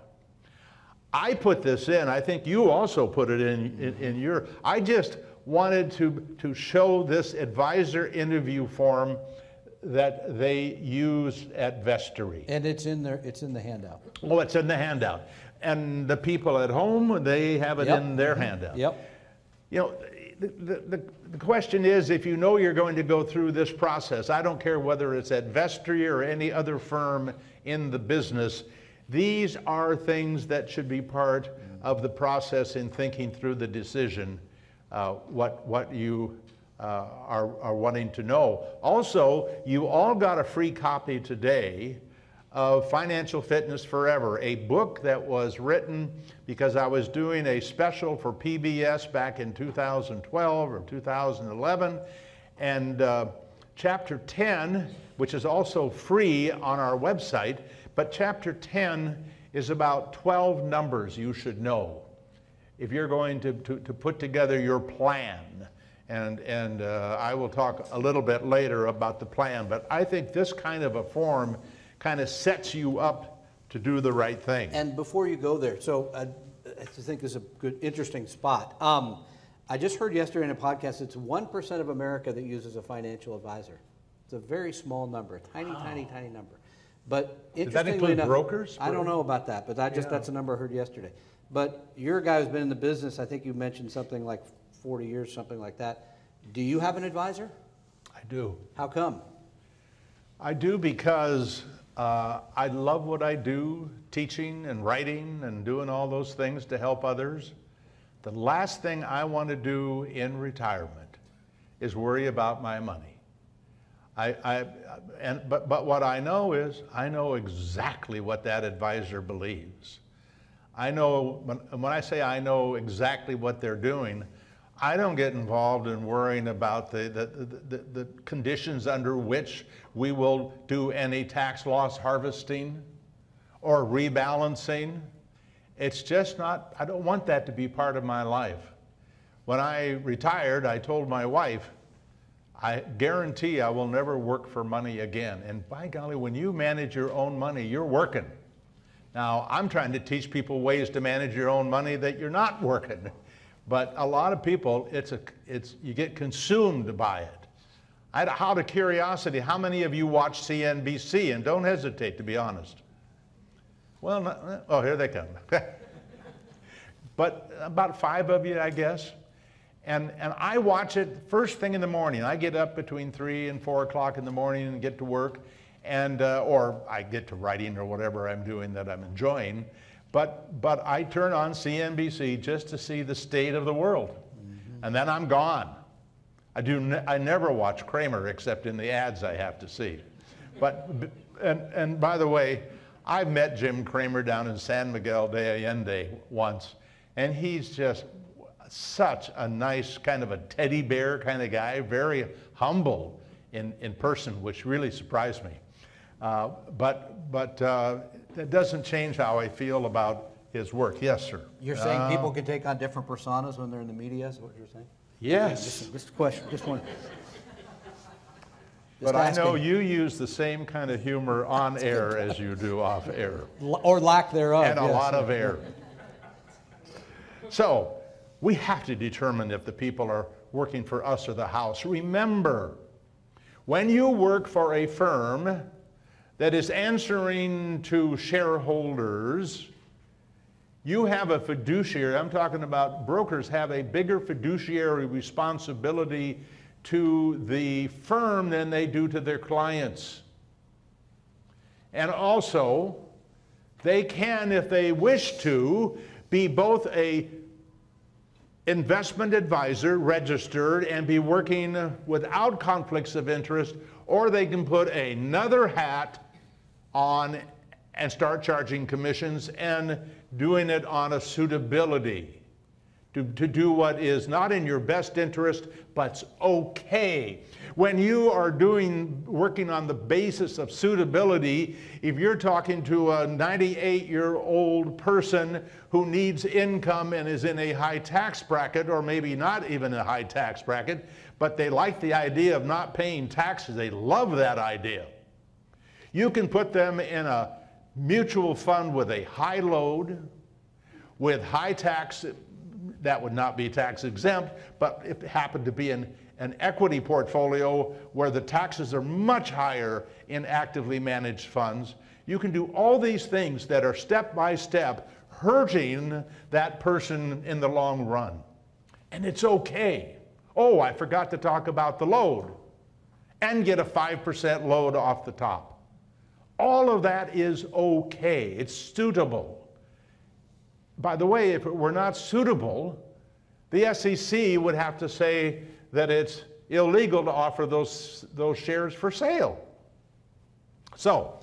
Speaker 2: I put this in, I think you also put it in, in, in your, I just wanted to, to show this advisor interview form that they use at Vestry.
Speaker 1: And it's in there, it's in the handout.
Speaker 2: Oh, it's in the handout. And the people at home, they have it
Speaker 1: Yep.
Speaker 2: in their handout.
Speaker 1: Yep.
Speaker 2: You know, the, the, the, the question is if you know you're going to go through this process, I don't care whether it's at Vestry or any other firm in the business, these are things that should be part of the process in thinking through the decision, uh, what, what you uh, are, are wanting to know. Also, you all got a free copy today of Financial Fitness Forever, a book that was written because I was doing a special for PBS back in 2012 or 2011. And uh, chapter 10, which is also free on our website, but chapter 10 is about 12 numbers you should know. If you're going to, to, to put together your plan. And, and uh, I will talk a little bit later about the plan, but I think this kind of a form kind of sets you up to do the right thing.
Speaker 1: And before you go there, so uh, I think this is a good, interesting spot. Um, I just heard yesterday in a podcast it's 1% of America that uses a financial advisor. It's a very small number, a tiny, tiny, tiny number. But
Speaker 2: Does that include
Speaker 1: enough,
Speaker 2: brokers?
Speaker 1: I don't know about that, but I just
Speaker 2: Yeah.
Speaker 1: that's a number I heard yesterday. But your guy who's been in the business, I think you mentioned something like 40 years, something like that. Do you have an advisor?
Speaker 2: I do.
Speaker 1: How come?
Speaker 2: I do because uh, I love what I do, teaching and writing and doing all those things to help others. The last thing I want to do in retirement is worry about my money. I, I, and, but, but what I know is I know exactly what that advisor believes. I know, when, when I say I know exactly what they're doing, I don't get involved in worrying about the, the, the, the, the conditions under which we will do any tax loss harvesting or rebalancing. It's just not, I don't want that to be part of my life. When I retired, I told my wife, I guarantee I will never work for money again. And by golly, when you manage your own money, you're working. Now, I'm trying to teach people ways to manage your own money that you're not working. But a lot of people, it's a, it's, you get consumed by it. I, had out of curiosity, how many of you watch CNBC? And don't hesitate, to be honest. Well, not, oh, here they come. but about five of you, I guess. And, and I watch it first thing in the morning. I get up between 3 and 4 o'clock in the morning and get to work, and, uh, or I get to writing or whatever I'm doing that I'm enjoying. But, but I turn on CNBC just to see the state of the world. And then I'm gone. I, do ne- I never watch Cramer except in the ads I have to see. But, and, and by the way, I've met Jim Cramer down in San Miguel de Allende once, and he's just such a nice kind of a teddy bear kind of guy, very humble in, in person, which really surprised me. Uh, but but uh, that doesn't change how I feel about his work. Yes, sir.
Speaker 1: You're saying
Speaker 2: Uh,
Speaker 1: people can take on different personas when they're in the media, is what you're saying?
Speaker 2: Yes.
Speaker 1: Just, just a question, just one.
Speaker 2: But
Speaker 1: Just
Speaker 2: I know you use the same kind of humor on air as you do off air,
Speaker 1: Or lack thereof.
Speaker 2: and a
Speaker 1: yes.
Speaker 2: lot of air. So we have to determine if the people are working for us or the house. Remember, when you work for a firm that is answering to shareholders, you have a fiduciary, I'm talking about brokers have a bigger fiduciary responsibility to the firm than they do to their clients. And also, they can, if they wish to, be both a investment advisor registered and be working without conflicts of interest, or they can put another hat on and start charging commissions and doing it on a suitability to, to do what is not in your best interest, but's okay. When you are doing, working on the basis of suitability, if you're talking to a 98 year old person who needs income and is in a high tax bracket, or maybe not even a high tax bracket, but they like the idea of not paying taxes, they love that idea. You can put them in a mutual fund with a high load, with high tax, that would not be tax exempt, but if it happened to be an, an equity portfolio where the taxes are much higher in actively managed funds, you can do all these things that are step by step hurting that person in the long run. And it's okay. Oh, I forgot to talk about the load and get a 5% load off the top. All of that is okay. It's suitable. By the way, if it were not suitable, the SEC would have to say that it's illegal to offer those, those shares for sale. So,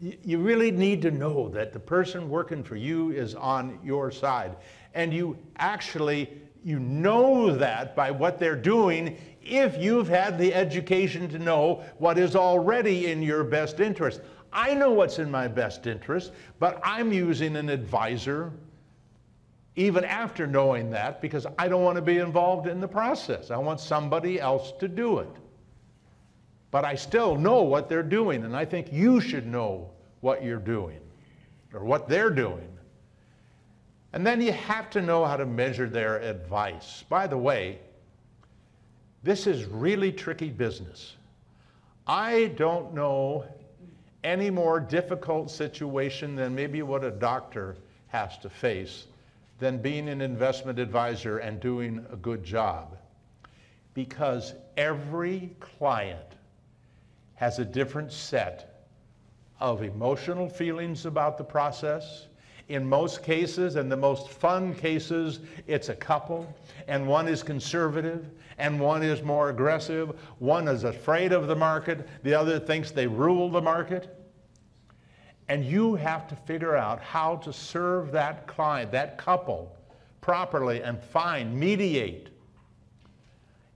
Speaker 2: you really need to know that the person working for you is on your side. And you actually, you know that by what they're doing if you've had the education to know what is already in your best interest. I know what's in my best interest, but I'm using an advisor even after knowing that, because I don't want to be involved in the process. I want somebody else to do it. But I still know what they're doing, and I think you should know what you're doing or what they're doing. And then you have to know how to measure their advice. By the way, this is really tricky business. I don't know any more difficult situation than maybe what a doctor has to face than being an investment advisor and doing a good job. Because every client has a different set of emotional feelings about the process. In most cases, and the most fun cases, it's a couple, and one is conservative, and one is more aggressive. One is afraid of the market, the other thinks they rule the market. And you have to figure out how to serve that client, that couple, properly and find, mediate.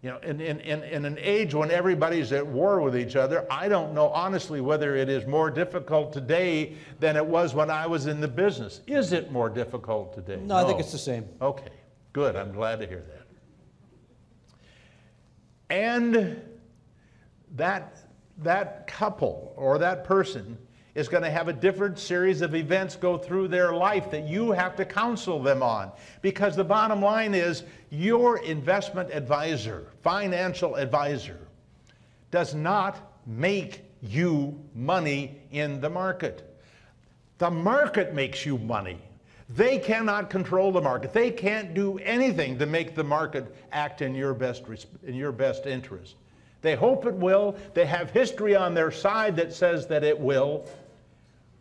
Speaker 2: You know, in, in, in, in an age when everybody's at war with each other, I don't know honestly whether it is more difficult today than it was when I was in the business. Is it more difficult today?
Speaker 1: No, I think it's the same.
Speaker 2: Okay, good. I'm glad to hear that. And that, that couple or that person is going to have a different series of events go through their life that you have to counsel them on. Because the bottom line is your investment advisor, financial advisor, does not make you money in the market. The market makes you money. They cannot control the market. They can't do anything to make the market act in your best, in your best interest. They hope it will. They have history on their side that says that it will.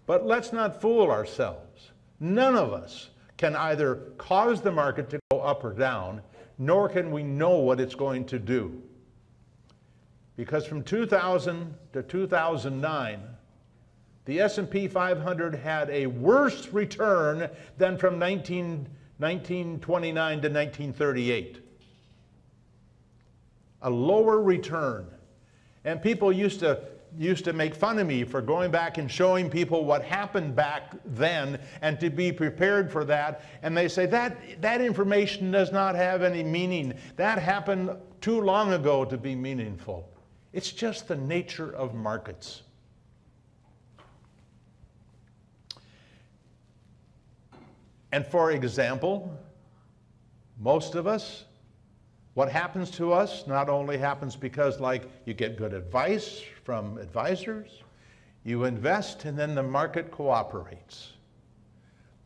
Speaker 2: But let's not fool ourselves. None of us can either cause the market to go up or down, nor can we know what it's going to do. Because from 2000 to 2009, the S&P 500 had a worse return than from 19, 1929 to 1938. A lower return. And people used to used to make fun of me for going back and showing people what happened back then and to be prepared for that. And they say that, that information does not have any meaning. That happened too long ago to be meaningful. It's just the nature of markets. And for example, most of us what happens to us not only happens because, like, you get good advice from advisors, you invest, and then the market cooperates.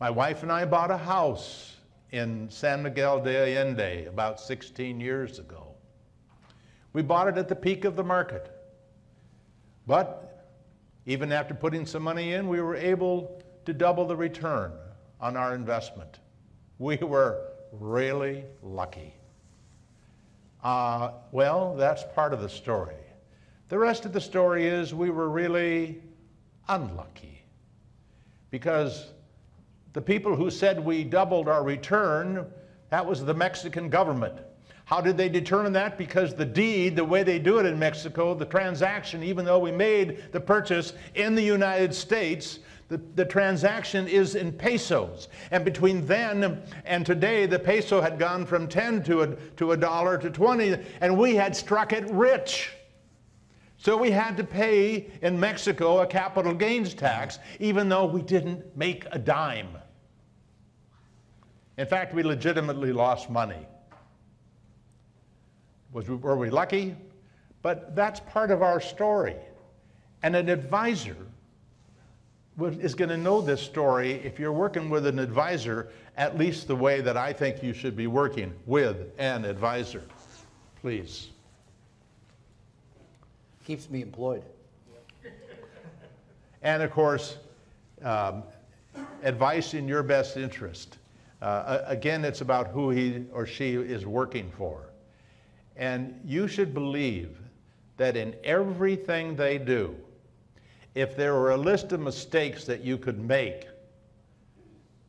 Speaker 2: My wife and I bought a house in San Miguel de Allende about 16 years ago. We bought it at the peak of the market. But even after putting some money in, we were able to double the return on our investment. We were really lucky. Uh, well, that's part of the story. The rest of the story is we were really unlucky because the people who said we doubled our return, that was the Mexican government. How did they determine that? Because the deed, the way they do it in Mexico, the transaction, even though we made the purchase in the United States, the, the transaction is in pesos. And between then and today, the peso had gone from 10 to a, to a dollar to 20, and we had struck it rich. So we had to pay in Mexico a capital gains tax, even though we didn't make a dime. In fact, we legitimately lost money. Was, were we lucky? But that's part of our story. And an advisor is going to know this story if you're working with an advisor, at least the way that I think you should be working with an advisor. Please.
Speaker 1: Keeps me employed.
Speaker 2: And of course, um, advice in your best interest. Uh, again, it's about who he or she is working for. And you should believe that in everything they do, if there were a list of mistakes that you could make,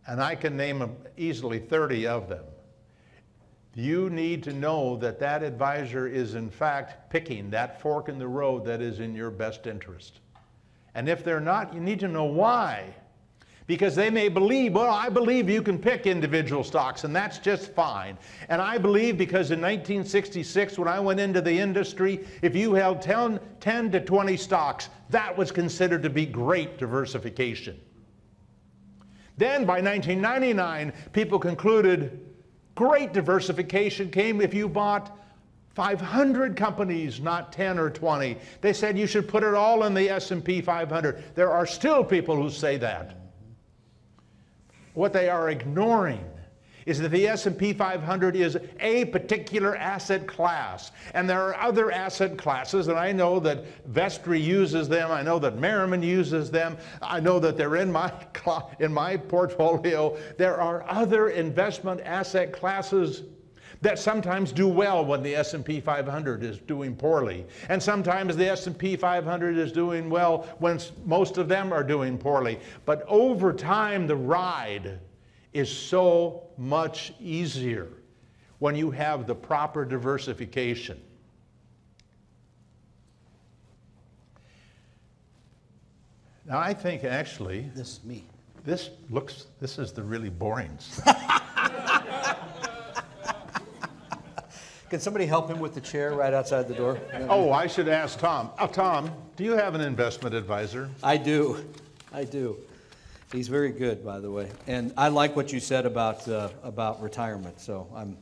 Speaker 2: and I can name easily 30 of them, you need to know that that advisor is in fact picking that fork in the road that is in your best interest. And if they're not, you need to know why. because they may believe, well, I believe you can pick individual stocks, and that's just fine. And I believe because in 1966, when I went into the industry, if you held 10, 10 to 20 stocks, that was considered to be great diversification. Then by 1999, people concluded great diversification came if you bought 500 companies, not 10 or 20. They said you should put it all in the S&P 500. There are still people who say that. What they are ignoring is that the S&P 500 is a particular asset class. And there are other asset classes and I know that Vestry uses them. I know that Merriman uses them. I know that they're in my in my portfolio. There are other investment asset classes that sometimes do well when the S&P 500 is doing poorly. And sometimes the S&P 500 is doing well when most of them are doing poorly. But over time the ride is so much easier when you have the proper diversification now I think actually
Speaker 1: This is me.
Speaker 2: this looks this is the really boring stuff
Speaker 1: Can somebody help him with the chair right outside the door?
Speaker 2: Oh, I should ask Tom. Oh, Tom, do you have an investment advisor?
Speaker 1: I do. I do. He's very good, by the way. And I like what you said about, uh, about retirement. So I'm,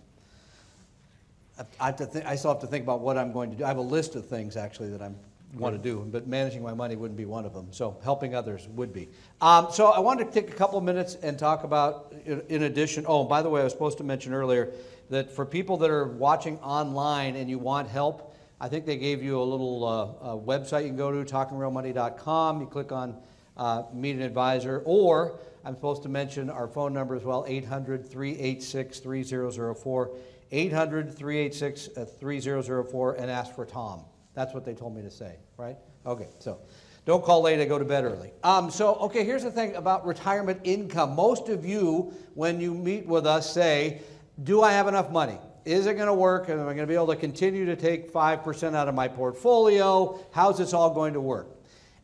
Speaker 1: I, have to think, I still have to think about what I'm going to do. I have a list of things actually that I want to do, but managing my money wouldn't be one of them. So helping others would be. Um, so I wanted to take a couple of minutes and talk about, in, in addition, oh, by the way, I was supposed to mention earlier that for people that are watching online and you want help, I think they gave you a little uh, website you can go to, talkingrealmoney.com. You click on uh, Meet an Advisor, or I'm supposed to mention our phone number as well 800 386 3004. 800 386 3004 and ask for Tom. That's what they told me to say, right? Okay, so don't call late, I go to bed early. Um, so, okay, here's the thing about retirement income. Most of you, when you meet with us, say, do I have enough money? Is it going to work? Am I going to be able to continue to take 5% out of my portfolio? How's this all going to work?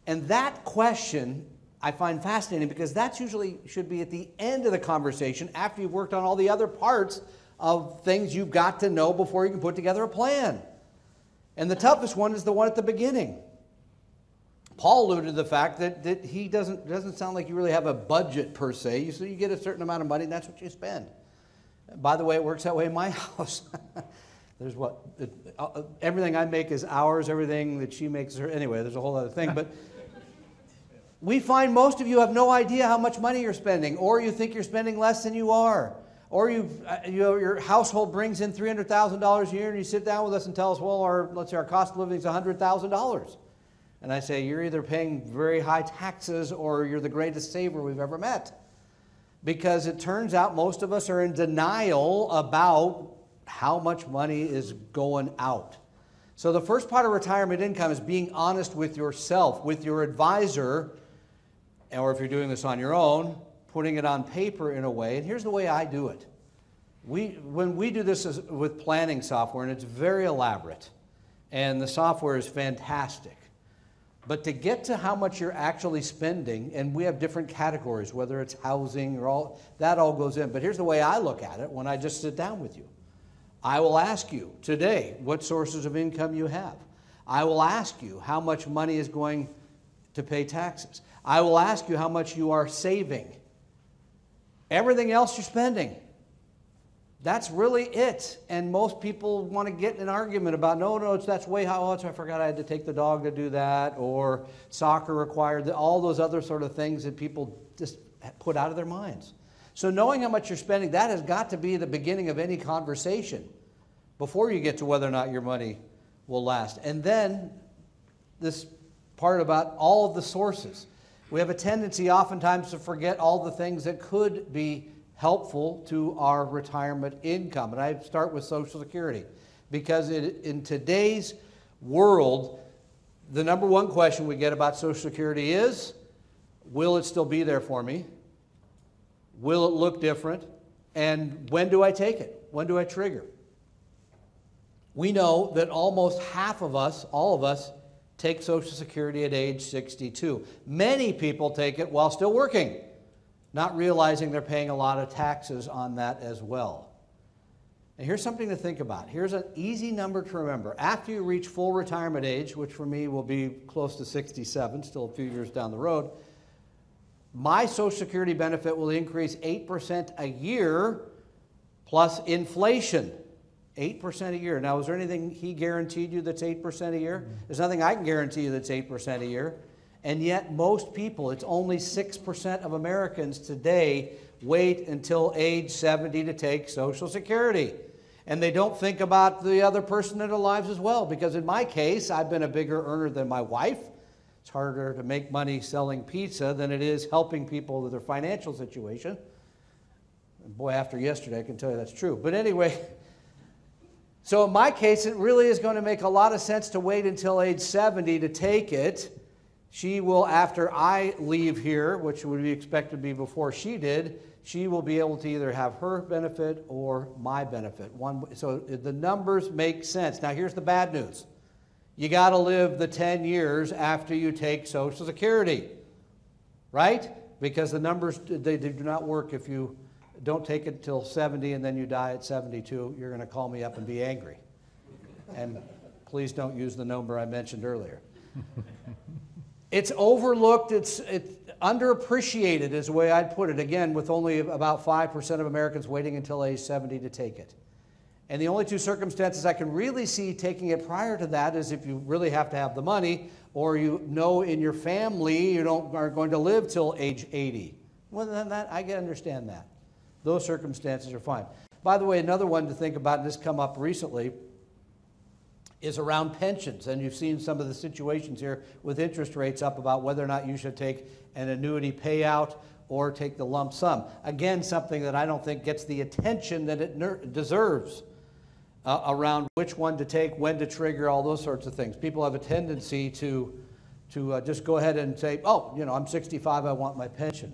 Speaker 1: And that question I find fascinating because that's usually should be at the end of the conversation after you've worked on all the other parts of things you've got to know before you can put together a plan. And the toughest one is the one at the beginning. Paul alluded to the fact that, that he doesn't, doesn't sound like you really have a budget per se. You, So you get a certain amount of money, and that's what you spend. By the way, it works that way in my house. there's what uh, everything I make is ours. Everything that she makes is her. Anyway, there's a whole other thing. But we find most of you have no idea how much money you're spending, or you think you're spending less than you are, or you, uh, you know, your household brings in three hundred thousand dollars a year, and you sit down with us and tell us, well, our let's say our cost of living is hundred thousand dollars. And I say, you're either paying very high taxes or you're the greatest saver we've ever met because it turns out most of us are in denial about how much money is going out. So, the first part of retirement income is being honest with yourself, with your advisor, or if you're doing this on your own, putting it on paper in a way. And here's the way I do it. We, when we do this with planning software, and it's very elaborate, and the software is fantastic, but to get to how much you're actually spending, and we have different categories, whether it's housing or all, that all goes in. But here's the way I look at it when I just sit down with you. I will ask you today what sources of income you have. I will ask you how much money is going to pay taxes. I will ask you how much you are saving. Everything else you're spending. That's really it. And most people want to get in an argument about, no, no, it's, that's way how much oh, I forgot I had to take the dog to do that, or soccer required, all those other sort of things that people just put out of their minds. So knowing how much you're spending, that has got to be the beginning of any conversation before you get to whether or not your money will last. And then this part about all of the sources. We have a tendency oftentimes to forget all the things that could be helpful to our retirement income. And I start with Social Security because it, in today's world, the number one question we get about Social Security is Will it still be there for me? Will it look different? And when do I take it? When do I trigger? We know that almost half of us, all of us, take Social Security at age 62. Many people take it while still working. not realizing they're paying a lot of taxes on that as well. And here's something to think about. Here's an easy number to remember. After you reach full retirement age, which for me will be close to 67, still a few years down the road, my Social Security benefit will increase 8% a year plus inflation. 8% a year. Now, is there anything he guaranteed you that's 8% a year? Mm-hmm. There's nothing I can guarantee you that's 8% a year. And yet, most people, it's only 6% of Americans today wait until age 70 to take Social Security. And they don't think about the other person in their lives as well. Because in my case, I've been a bigger earner than my wife. It's harder to make money selling pizza than it is helping people with their financial situation. And boy, after yesterday, I can tell you that's true. But anyway, so in my case, it really is going to make a lot of sense to wait until age 70 to take it. She will, after I leave here, which would be expected to be before she did, she will be able to either have her benefit or my benefit. One, so the numbers make sense. Now, here's the bad news you got to live the 10 years after you take Social Security, right? Because the numbers, they, they do not work if you don't take it till 70 and then you die at 72, you're going to call me up and be angry. And please don't use the number I mentioned earlier. it's overlooked, it's, it's underappreciated, is the way I'd put it. Again, with only about 5% of Americans waiting until age 70 to take it. And the only two circumstances I can really see taking it prior to that is if you really have to have the money, or you know in your family you don't are going to live till age 80. Well, then that I can understand that. Those circumstances are fine. By the way, another one to think about, and this come up recently, is around pensions. And you've seen some of the situations here with interest rates up about whether or not you should take an annuity payout or take the lump sum. Again, something that I don't think gets the attention that it deserves uh, around which one to take, when to trigger, all those sorts of things. People have a tendency to, to uh, just go ahead and say, oh, you know, I'm 65, I want my pension.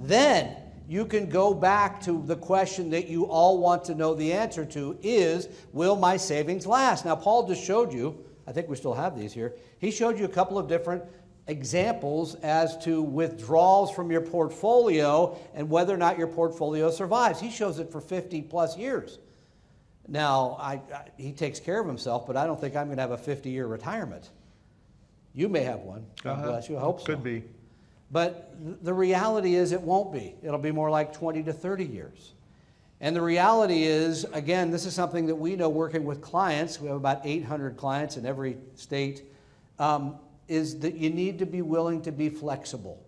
Speaker 1: Then you can go back to the question that you all want to know the answer to is will my savings last? Now paul just showed you i think we still have these here he showed you a couple of different examples as to withdrawals from your portfolio and whether or not your portfolio survives. He shows it for 50 plus years. Now I, I, he takes care of himself but i don't think i'm going to have a 50 year retirement. You may have one. God uh, bless you. I hope
Speaker 2: could so. could be
Speaker 1: but the reality is, it won't be. It'll be more like 20 to 30 years. And the reality is, again, this is something that we know working with clients. We have about 800 clients in every state. Um, is that you need to be willing to be flexible.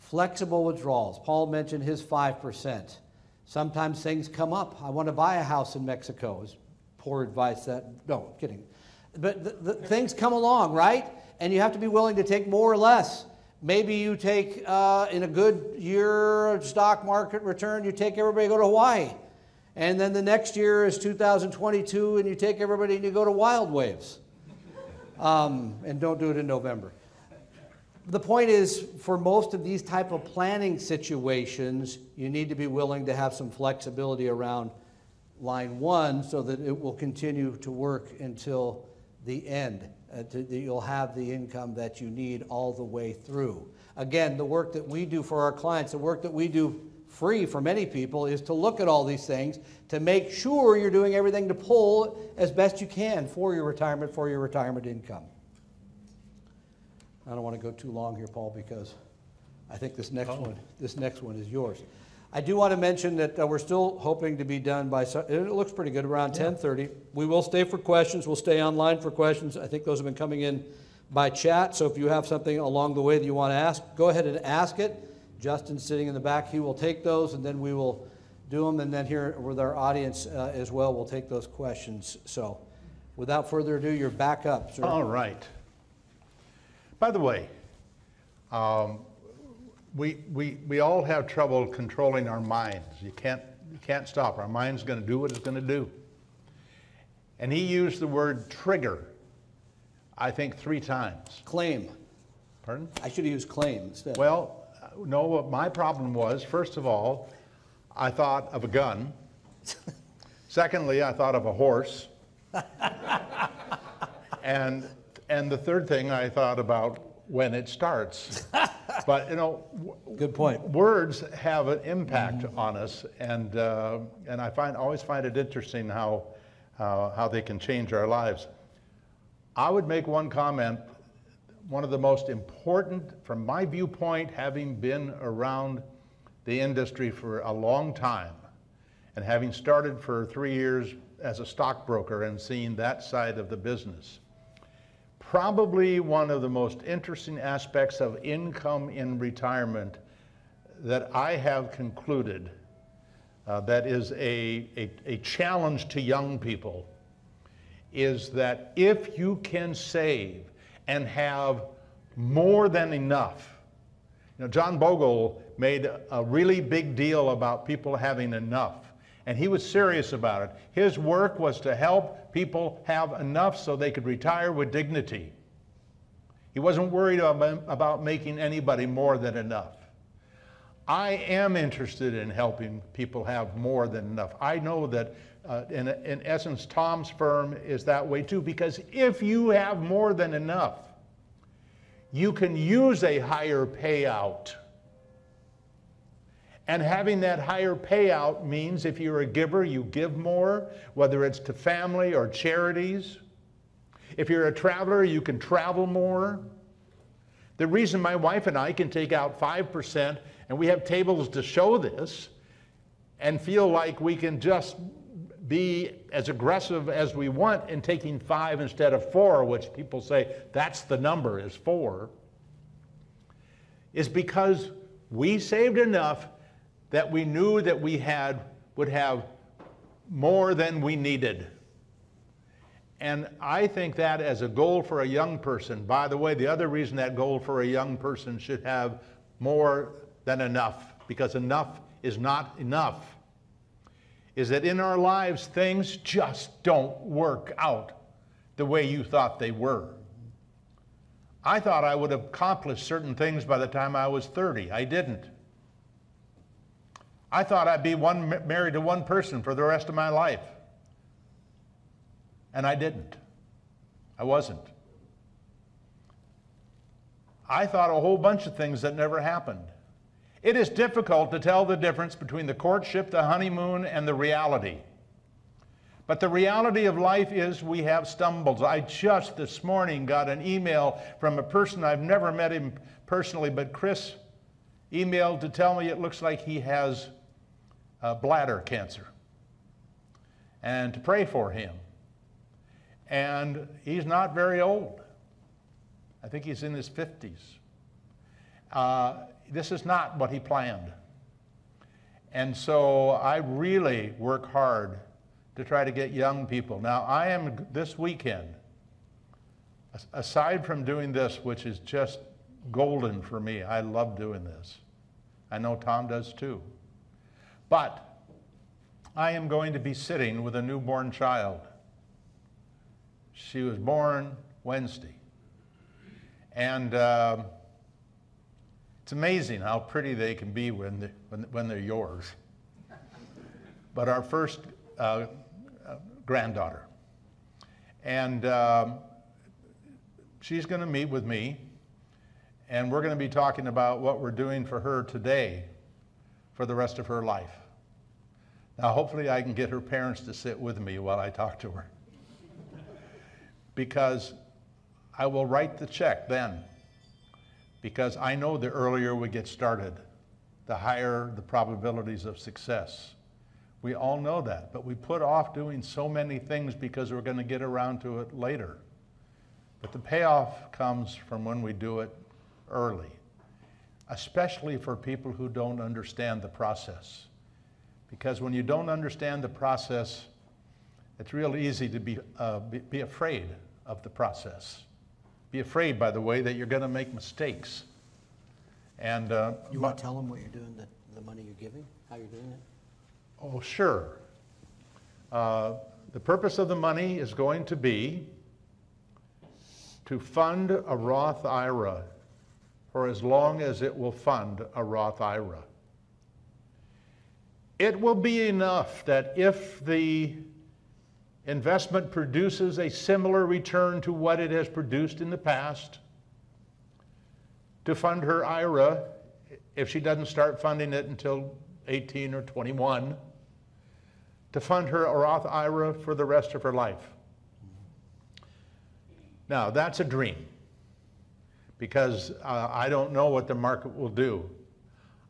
Speaker 1: Flexible withdrawals. Paul mentioned his 5%. Sometimes things come up. I want to buy a house in Mexico. Is poor advice that, no, I'm kidding. But the, the, things come along, right? And you have to be willing to take more or less. Maybe you take, uh, in a good year stock market return, you take everybody go to Hawaii. And then the next year is 2022, and you take everybody and you go to Wild Waves. Um, and don't do it in November. The point is, for most of these type of planning situations, you need to be willing to have some flexibility around line one so that it will continue to work until the end uh, to, you'll have the income that you need all the way through. Again, the work that we do for our clients, the work that we do free for many people, is to look at all these things to make sure you're doing everything to pull as best you can for your retirement, for your retirement income. I don't want to go too long here, Paul, because I think this next oh. one, this next one is yours. I do want to mention that uh, we're still hoping to be done by, it looks pretty good, around yeah. 10.30. We will stay for questions. We'll stay online for questions. I think those have been coming in by chat. So if you have something along the way that you want to ask, go ahead and ask it. Justin's sitting in the back. He will take those, and then we will do them. And then here with our audience uh, as well, we'll take those questions. So without further ado, you're back up, sir.
Speaker 2: All right. By the way, um, we, we, we all have trouble controlling our minds. You can't, you can't stop. Our mind's going to do what it's going to do. And he used the word trigger, I think, three times.
Speaker 1: Claim.
Speaker 2: Pardon?
Speaker 1: I should have used claim instead.
Speaker 2: Well, no, what my problem was, first of all, I thought of a gun. Secondly, I thought of a horse. and, and the third thing I thought about when it starts. but you know,
Speaker 1: Good point.
Speaker 2: words have an impact on us, and uh, and I find always find it interesting how how how they can change our lives. I would make one comment. One of the most important, from my viewpoint, having been around the industry for a long time, and having started for three years as a stockbroker and seeing that side of the business. Probably one of the most interesting aspects of income in retirement that I have concluded uh, that is a, a, a challenge to young people is that if you can save and have more than enough, you know, John Bogle made a really big deal about people having enough, and he was serious about it. His work was to help people have enough so they could retire with dignity. He wasn't worried about making anybody more than enough. I am interested in helping people have more than enough. I know that, uh, in, in essence, Tom's firm is that way too, because if you have more than enough, you can use a higher payout. And having that higher payout means if you're a giver, you give more, whether it's to family or charities. If you're a traveler, you can travel more. The reason my wife and I can take out 5%, and we have tables to show this, and feel like we can just be as aggressive as we want in taking five instead of four, which people say that's the number is four, is because we saved enough that we knew that we had would have more than we needed. And I think that as a goal for a young person, by the way, the other reason that goal for a young person should have more than enough, because enough is not enough, is that in our lives things just don't work out the way you thought they were. I thought I would accomplish certain things by the time I was 30. I didn't. I thought I'd be one, married to one person for the rest of my life. And I didn't. I wasn't. I thought a whole bunch of things that never happened. It is difficult to tell the difference between the courtship, the honeymoon, and the reality. But the reality of life is we have stumbles. I just this morning got an email from a person I've never met him personally, but Chris emailed to tell me it looks like he has uh, bladder cancer and to pray for him. And he's not very old. I think he's in his 50s. Uh, this is not what he planned. And so I really work hard to try to get young people. Now, I am this weekend, aside from doing this, which is just golden for me, I love doing this. I know Tom does too. But I am going to be sitting with a newborn child. She was born Wednesday. And uh, it's amazing how pretty they can be when, they, when, when they're yours. But our first uh, granddaughter. And um, she's going to meet with me, and we're going to be talking about what we're doing for her today for the rest of her life. Now, hopefully, I can get her parents to sit with me while I talk to her. because I will write the check then. Because I know the earlier we get started, the higher the probabilities of success. We all know that, but we put off doing so many things because we're going to get around to it later. But the payoff comes from when we do it early, especially for people who don't understand the process. Because when you don't understand the process, it's real easy to be, uh, be, be afraid of the process. Be afraid, by the way, that you're going to make mistakes. And uh,
Speaker 1: You want to tell them what you're doing, the, the money you're giving, how you're doing it?
Speaker 2: Oh, sure. Uh, the purpose of the money is going to be to fund a Roth IRA for as long as it will fund a Roth IRA. It will be enough that if the investment produces a similar return to what it has produced in the past, to fund her IRA if she doesn't start funding it until 18 or 21, to fund her Roth IRA for the rest of her life. Now, that's a dream because uh, I don't know what the market will do.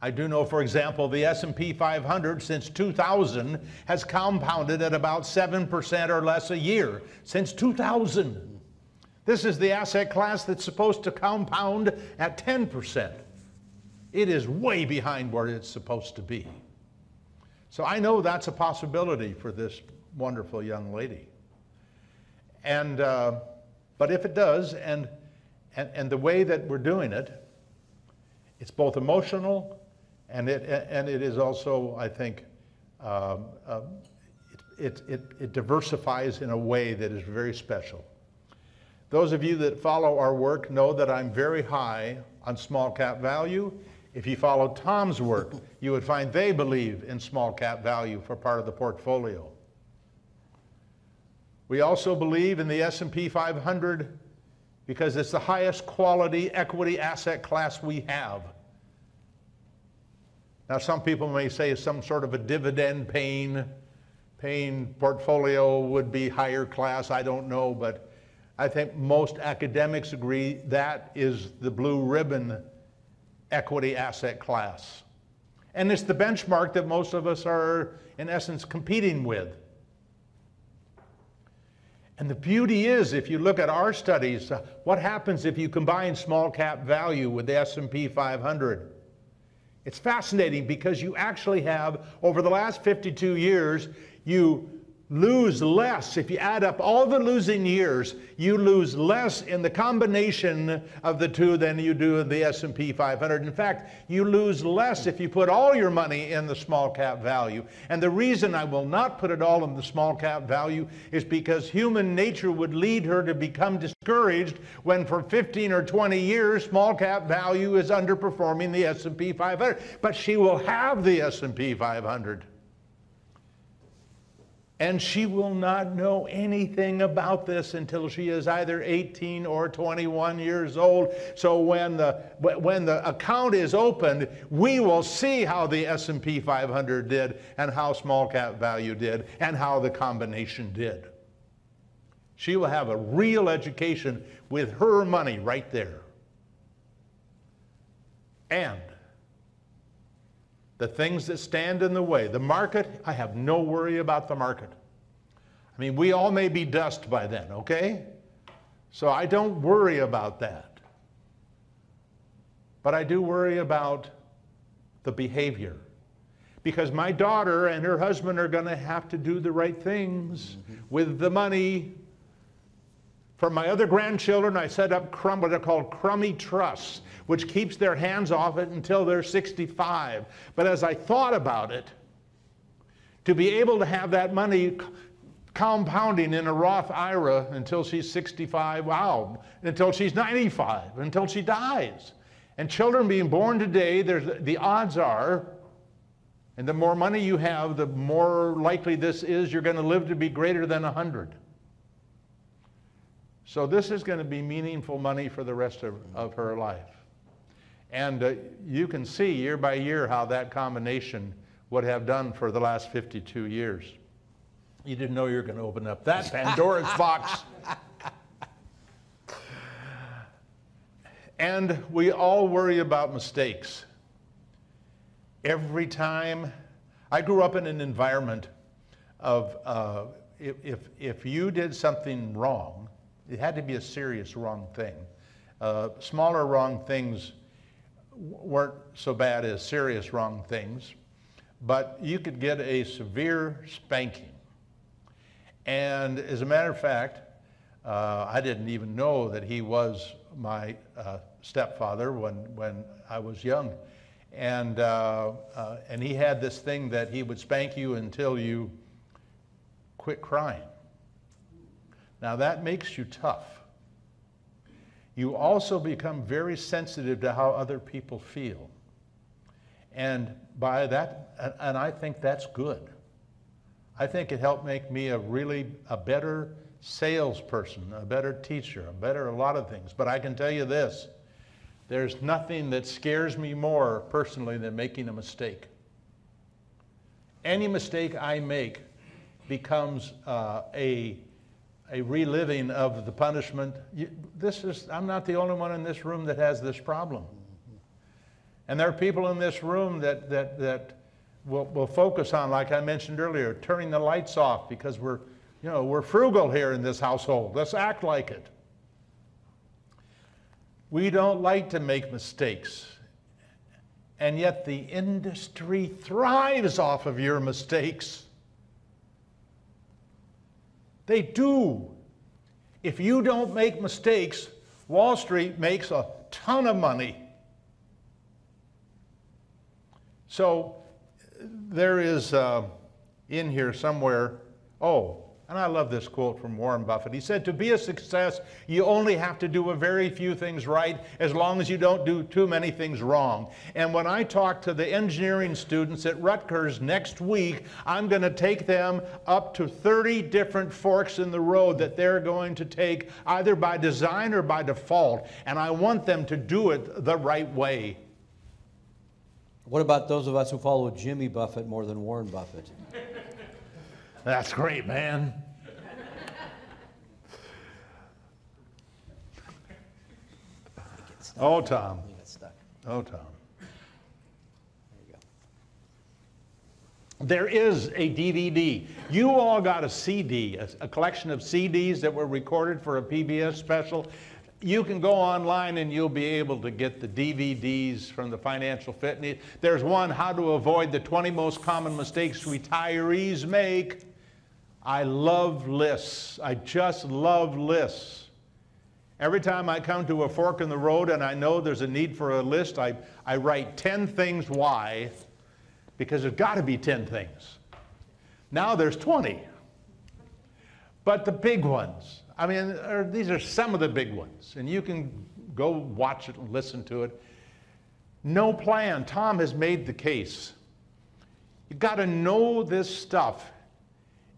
Speaker 2: I do know, for example, the S&P 500 since 2000 has compounded at about 7% or less a year since 2000. This is the asset class that's supposed to compound at 10%. It is way behind where it's supposed to be. So I know that's a possibility for this wonderful young lady. And, uh, but if it does, and, and, and the way that we're doing it, it's both emotional and it, and it is also, I think, um, uh, it, it, it diversifies in a way that is very special. Those of you that follow our work know that I'm very high on small cap value if you follow Tom's work, you would find they believe in small cap value for part of the portfolio. We also believe in the S&P 500 because it's the highest quality equity asset class we have. Now some people may say some sort of a dividend paying, paying portfolio would be higher class, I don't know, but I think most academics agree that is the blue ribbon equity asset class. And it's the benchmark that most of us are, in essence, competing with. And the beauty is, if you look at our studies, uh, what happens if you combine small cap value with the S&P 500? It's fascinating because you actually have, over the last 52 years, you lose less. If you add up all the losing years, you lose less in the combination of the two than you do in the S&P 500. In fact, you lose less if you put all your money in the small cap value. And the reason I will not put it all in the small cap value is because human nature would lead her to become discouraged when for 15 or 20 years small cap value is underperforming the S&P 500. But she will have the S&P 500. And she will not know anything about this until she is either 18 or 21 years old. So when the, when the account is opened, we will see how the S&P 500 did and how small cap value did and how the combination did. She will have a real education with her money right there. And the things that stand in the way. The market, I have no worry about the market. I mean, we all may be dust by then, okay? So I don't worry about that. But I do worry about the behavior. Because my daughter and her husband are going to have to do the right things mm-hmm. with the money. For my other grandchildren, I set up crumb, what are called Crummey trusts which keeps their hands off it until they're 65. But as I thought about it, to be able to have that money compounding in a Roth IRA until she's 65, wow, until she's 95, until she dies. And children being born today, the odds are, and the more money you have, the more likely this is you're going to live to be greater than 100. So this is going to be meaningful money for the rest of, of her life. And uh, you can see year by year how that combination would have done for the last 52 years. You didn't know you were going to open up that Pandora's box. And we all worry about mistakes. Every time, I grew up in an environment of uh, if, if, if, you did something wrong, it had to be a serious wrong thing. Uh, smaller wrong things weren't so bad as serious wrong things, but you could get a severe spanking. And as a matter of fact, uh, I didn't even know that he was my uh, stepfather when, when I was young. And, uh, uh and he had this thing that he would spank you until you quit crying. Now that makes you tough you also become very sensitive to how other people feel. And by that, and I think that's good. I think it helped make me a really, a better salesperson, a better teacher, a better, a lot of things. But I can tell you this, There's nothing that scares me more personally than making a mistake. Any mistake I make becomes uh, a, a reliving of the punishment. You, this is, I'm not the only one in this room that has this problem. And there are people in this room that, that, that will, will focus on, like I mentioned earlier, turning the lights off because we're, you know, we're frugal here in this household. Let's act like it. We don't like to make mistakes. And yet the industry thrives off of your mistakes. They do. If you don't make mistakes, Wall Street makes a ton of money. So there is uh, in here somewhere, oh, and I love this quote from Warren Buffett. He said, To be a success, you only have to do a very few things right as long as you don't do too many things wrong. And when I talk to the engineering students at Rutgers next week, I'm going to take them up to 30 different forks in the road that they're going to take either by design or by default. And I want them to do it the right way.
Speaker 1: What about those of us who follow Jimmy Buffett more than Warren Buffett?
Speaker 2: That's great, man. oh, Tom. Oh, Tom.
Speaker 1: There you go.
Speaker 2: There is a DVD. You all got a CD, a, a, collection of CDs that were recorded for a PBS special. You can go online and you'll be able to get the DVDs from the Financial Fitness. There's one, How to Avoid the 20 Most Common Mistakes Retirees Make. I love lists. I just love lists. Every time I come to a fork in the road and I know there's a need for a list, I, I write 10 things why, because there's got to be 10 things. Now there's 20. But the big ones, I mean, are, these are some of the big ones, and you can go watch it and listen to it. No plan. Tom has made the case. You've got to know this stuff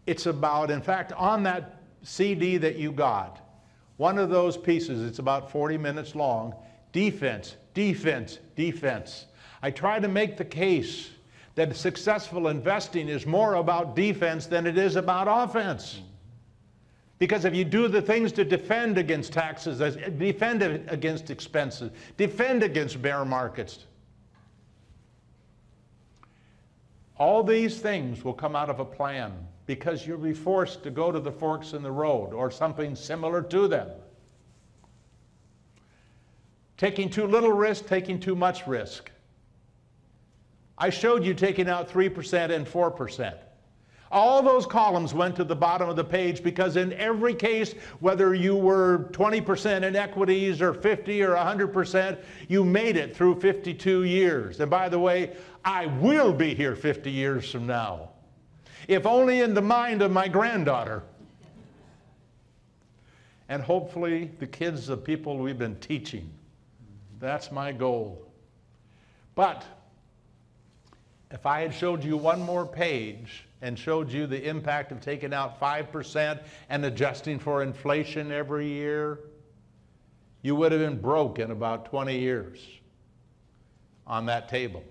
Speaker 2: it's about, in fact, on that CD that you got, one of those pieces, it's about 40 minutes long, defense, defense, defense. I try to make the case that successful investing is more about defense than it is about offense. Because if you do the things to defend against taxes, defend against expenses, defend against bear markets, all these things will come out of a plan because you'll be forced to go to the forks in the road or something similar to them. Taking too little risk, taking too much risk. I showed you taking out 3% and 4%. All those columns went to the bottom of the page because in every case, whether you were 20% in equities or 50 or 100%, you made it through 52 years. And by the way, I will be here 50 years from now if only in the mind of my granddaughter. And hopefully, the kids the people we've been teaching. That's my goal. But if I had showed you one more page and showed you the impact of taking out 5% and adjusting for inflation every year, you would have been broke in about 20 years on that table.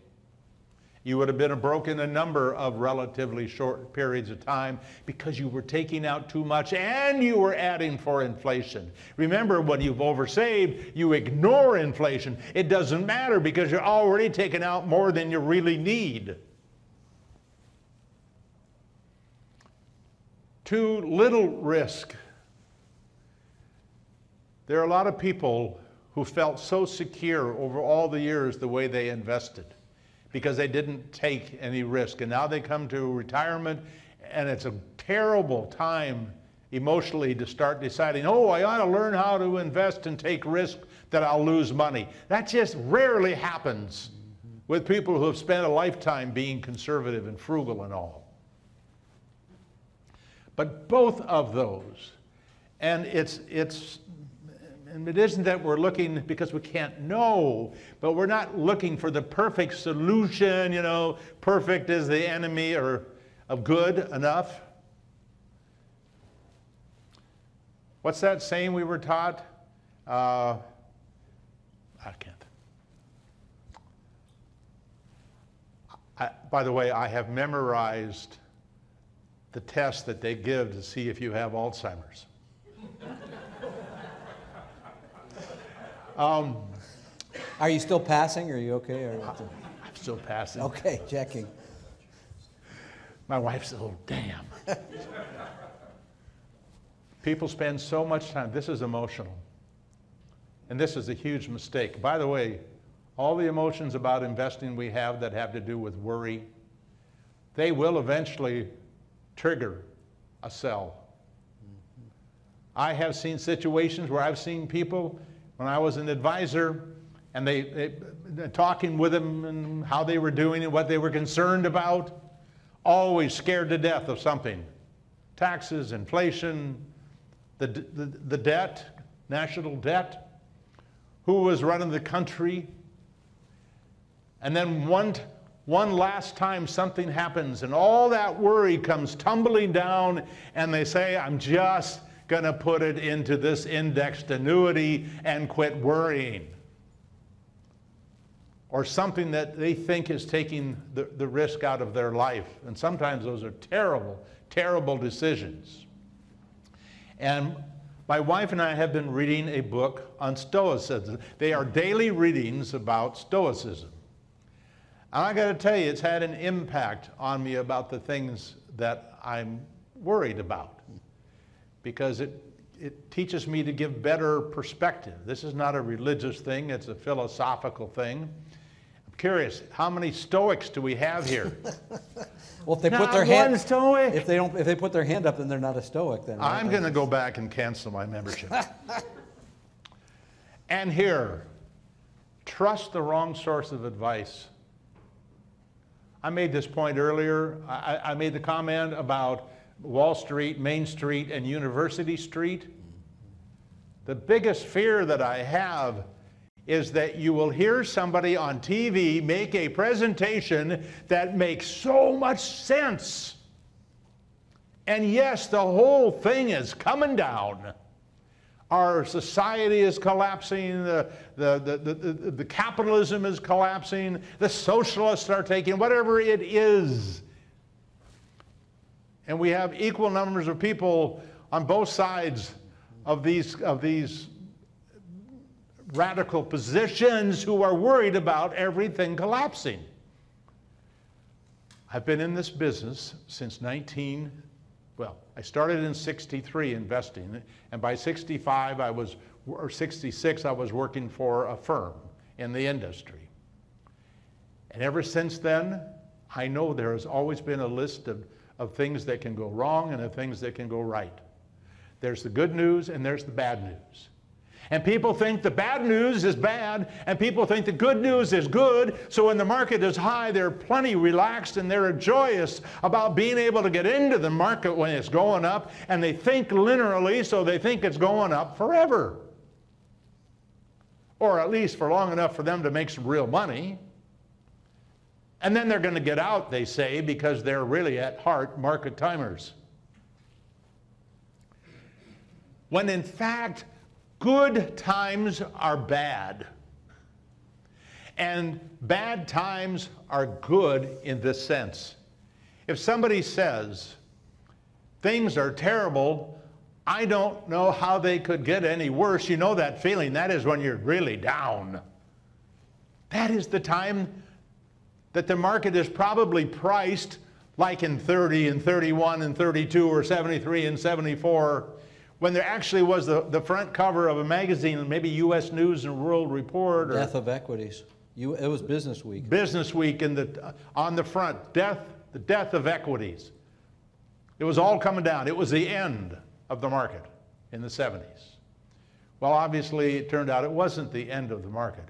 Speaker 2: You would have been a broken a number of relatively short periods of time because you were taking out too much and you were adding for inflation. Remember, when you've oversaved, you ignore inflation. It doesn't matter because you're already taking out more than you really need. Too little risk. There are a lot of people who felt so secure over all the years the way they invested because they didn't take any risk. And now they come to retirement, and it's a terrible time emotionally to start deciding, oh, I ought to learn how to invest and take risk that I'll lose money. That just rarely happens with people who have spent a lifetime being conservative and frugal and all. But both of those, and it's, it's and it isn't that we're looking because we can't know, but we're not looking for the perfect solution, you know, perfect is the enemy or of good enough. What's that saying we were taught? Uh, I can't. I, by the way, I have memorized the test that they give to see if you have Alzheimer's. um,
Speaker 1: Are you still passing? Are you okay? Or
Speaker 2: I'm still passing.
Speaker 1: okay, checking.
Speaker 2: My wife said, oh, damn. People spend so much time, this is emotional. And this is a huge mistake. By the way, all the emotions about investing we have that have to do with worry, they will eventually trigger a sell. I have seen situations where I've seen people, when I was an advisor, and they, they uh, talking with them and how they were doing and what they were concerned about, always scared to death of something. Taxes, inflation, the, the, the debt, national debt, who was running the country. And then one, one last time something happens and all that worry comes tumbling down and they say, I'm just going to put it into this indexed annuity and quit worrying. Or something that they think is taking the, the risk out of their life. And sometimes those are terrible, terrible decisions. And my wife and I have been reading a book on Stoicism. They are daily readings about Stoicism. And I got to tell you, it's had an impact on me about the things that I'm worried about because it, it teaches me to give better perspective. This is not a religious thing, it's a philosophical thing. I'm curious, how many Stoics do we have here?
Speaker 1: Well, if they put their hand,
Speaker 2: Stoic.
Speaker 1: if they don't, if they put their hand up, then they're not a Stoic. Then right?
Speaker 2: I'm going to go back and cancel my membership. and here, trust the wrong source of advice. I made this point earlier. I, I, made the comment about Wall Street, Main Street, and University Street. The biggest fear that I have is that you will hear somebody on TV make a presentation that makes so much sense. And yes, the whole thing is coming down. Our society is collapsing, the, the, the, the, the capitalism is collapsing, the socialists are taking whatever it is. And we have equal numbers of people on both sides of these, of these radical positions who are worried about everything collapsing. I've been in this business since 19, well, I started in 63 investing, and by 65 I was, or 66 I was working for a firm in the industry. And ever since then, I know there has always been a list of, of things that can go wrong and of things that can go right. There's the good news and there's the bad news. And people think the bad news is bad, and people think the good news is good. So when the market is high, they're plenty relaxed and they're joyous about being able to get into the market when it's going up, and they think linearly, so they think it's going up forever. Or at least for long enough for them to make some real money. And then they're going to get out, they say, because they're really at heart market timers. When in fact, Good times are bad. And bad times are good in this sense. If somebody says, things are terrible, I don't know how they could get any worse, you know that feeling. That is when you're really down. That is the time that the market is probably priced like in 30 and 31 and 32 or 73 and 74 when there actually was the, the front cover of a magazine, maybe U.S. News and World Report. Or
Speaker 1: Death of equities. You, it was Business Week.
Speaker 2: Business Week in the, uh, on the front, death, the death of equities. It was all coming down. It was the end of the market in the 70s. Well, obviously, it turned out it wasn't the end of the market.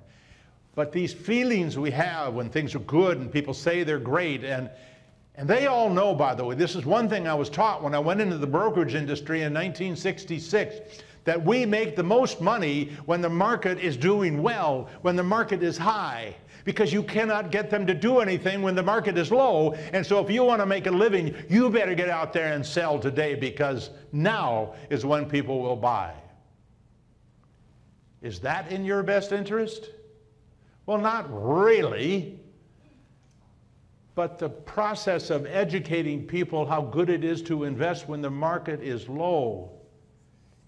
Speaker 2: But these feelings we have when things are good and people say they're great, and and they all know, by the way, this is one thing I was taught when I went into the brokerage industry in 1966 that we make the most money when the market is doing well, when the market is high, because you cannot get them to do anything when the market is low. And so, if you want to make a living, you better get out there and sell today because now is when people will buy. Is that in your best interest? Well, not really. But the process of educating people how good it is to invest when the market is low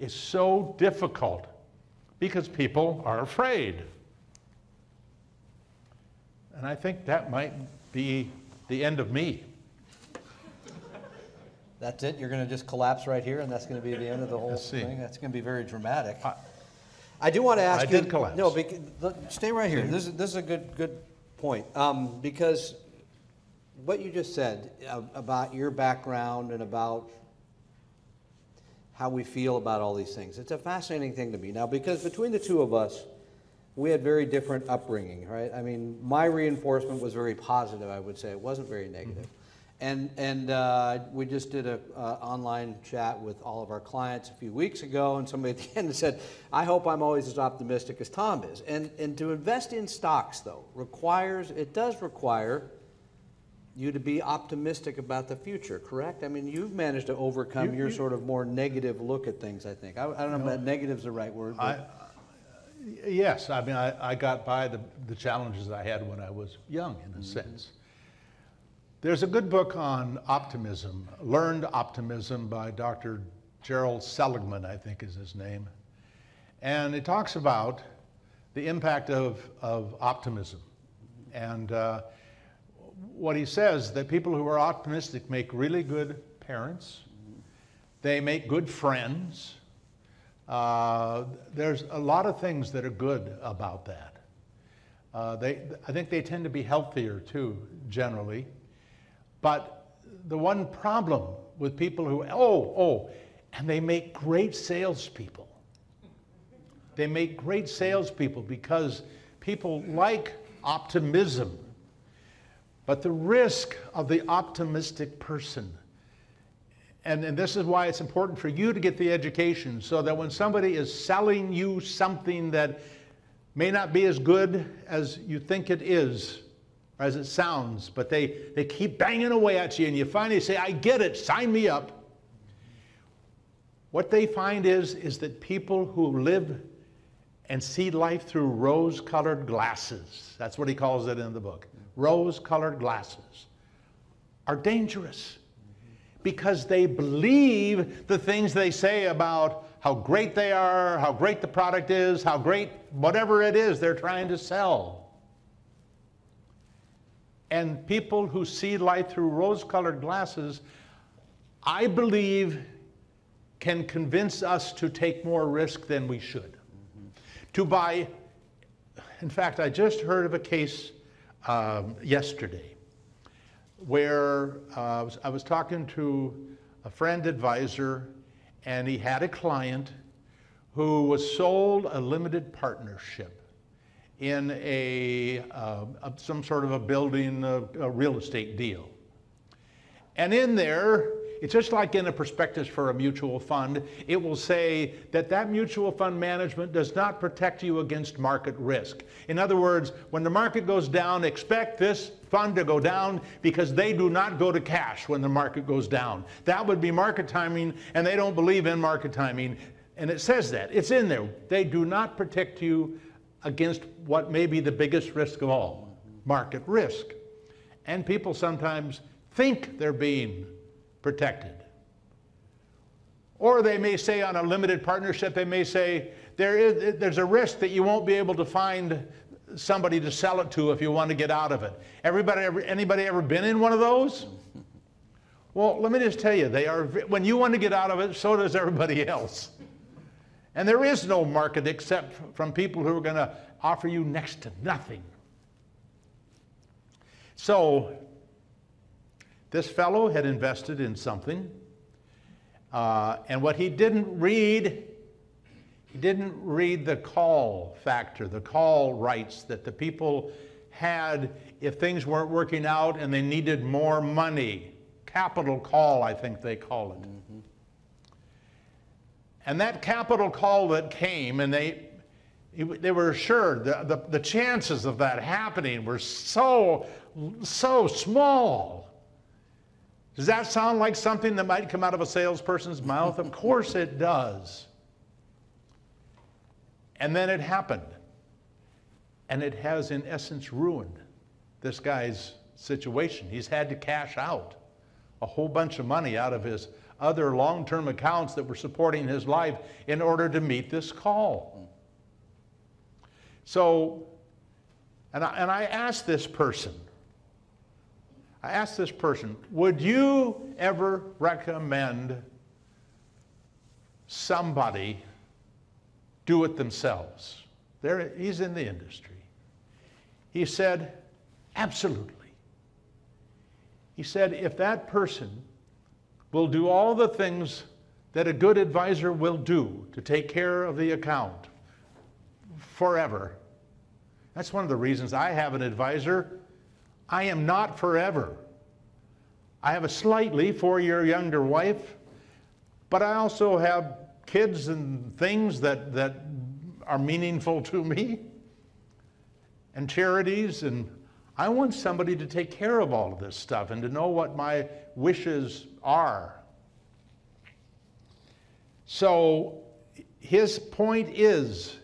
Speaker 2: is so difficult because people are afraid. And I think that might be the end of me.
Speaker 1: That's it? You're going to just collapse right here, and that's going to be the end of the whole thing? That's going to be very dramatic.
Speaker 2: I-
Speaker 1: I do want to ask
Speaker 2: I
Speaker 1: you.
Speaker 2: did collapse.
Speaker 1: No, bec- look, stay right here. This is, this is a good, good point. Um, Because what you just said uh, about your background and about how we feel about all these things, it's a fascinating thing to me. Now, because between the two of us, we had very different upbringing, right? I mean, my reinforcement was very positive, I would say. It wasn't very negative. And, and uh, we just did a uh, online chat with all of our clients a few weeks ago, and somebody at the end said, "I hope I'm always as optimistic as Tom is." And and to invest in stocks, though, requires it does require you to be optimistic about the future. Correct? I mean, you've managed to overcome
Speaker 2: You-
Speaker 1: your
Speaker 2: you-
Speaker 1: sort of more negative look at things. I think I, I don't know if negative's is the right word.
Speaker 2: I,
Speaker 1: But
Speaker 2: yes, I mean, I, I got by the, the challenges I had when I was young, in a sense. There's a good book on optimism, Learned Optimism by Dr. Gerald Seligman, I think is his name. And it talks about the impact of, of optimism. And uh, what he says that people who are optimistic make really good parents, they make good friends. Uh, there's a lot of things that are good about that. Uh, they, I think they tend to be healthier too, generally. But the one problem with people who, oh, oh, and they make great salespeople. They make great salespeople because people like optimism. But the risk of the optimistic person, and, and this is why it's important for you to get the education so that when somebody is selling you something that may not be as good as you think it is, as it sounds, but they, they keep banging away at you, and you finally say, I get it, sign me up. What they find is, is that people who live and see life through rose colored glasses, that's what he calls it in the book, rose colored glasses, are dangerous because they believe the things they say about how great they are, how great the product is, how great whatever it is they're trying to sell. And people who see life through rose colored glasses, I believe, can convince us to take more risk than we should. To buy, in fact, I just heard of a case um, yesterday where uh, I, was, I was talking to a friend advisor, and he had a client who was sold a limited partnership in a, uh, some sort of a building, a, a real estate deal. And in there, it's just like in a prospectus for a mutual fund, it will say that that mutual fund management does not protect you against market risk. In other words, when the market goes down, expect this fund to go down because they do not go to cash when the market goes down. That would be market timing, and they don't believe in market timing. And it says that. It's in there. They do not protect you against what may be the biggest risk of all market risk. And people sometimes think they're being protected. Or they may say on a limited partnership, they may say, there is, there's a risk that you won't be able to find somebody to sell it to if you want to get out of it. Everybody, ever, anybody ever been in one of those? Well, let me just tell you, they are, when you want to get out of it, so does everybody else. And there is no market except from people who are going to offer you next to nothing. So, this fellow had invested in something, uh, and what he didn't read, he didn't read the call factor, the call rights that the people had if things weren't working out and they needed more money. Capital call, I think they call it. And that capital call that came, and they, they were assured the, the, the chances of that happening were so, so small. Does that sound like something that might come out of a salesperson's mouth? Of course it does. And then it happened. And it has, in essence, ruined this guy's situation. He's had to cash out a whole bunch of money out of his other long term accounts that were supporting his life in order to meet this call. So, and I, and I asked this person, I asked this person, would you ever recommend somebody do it themselves? There, he's in the industry. He said, absolutely. He said, if that person will do all the things that a good advisor will do to take care of the account forever. That's one of the reasons I have an advisor. I am not forever. I have a slightly four year younger wife, but I also have kids and things that, that are meaningful to me and charities and I want somebody to take care of all of this stuff and to know what my wishes are. So his point is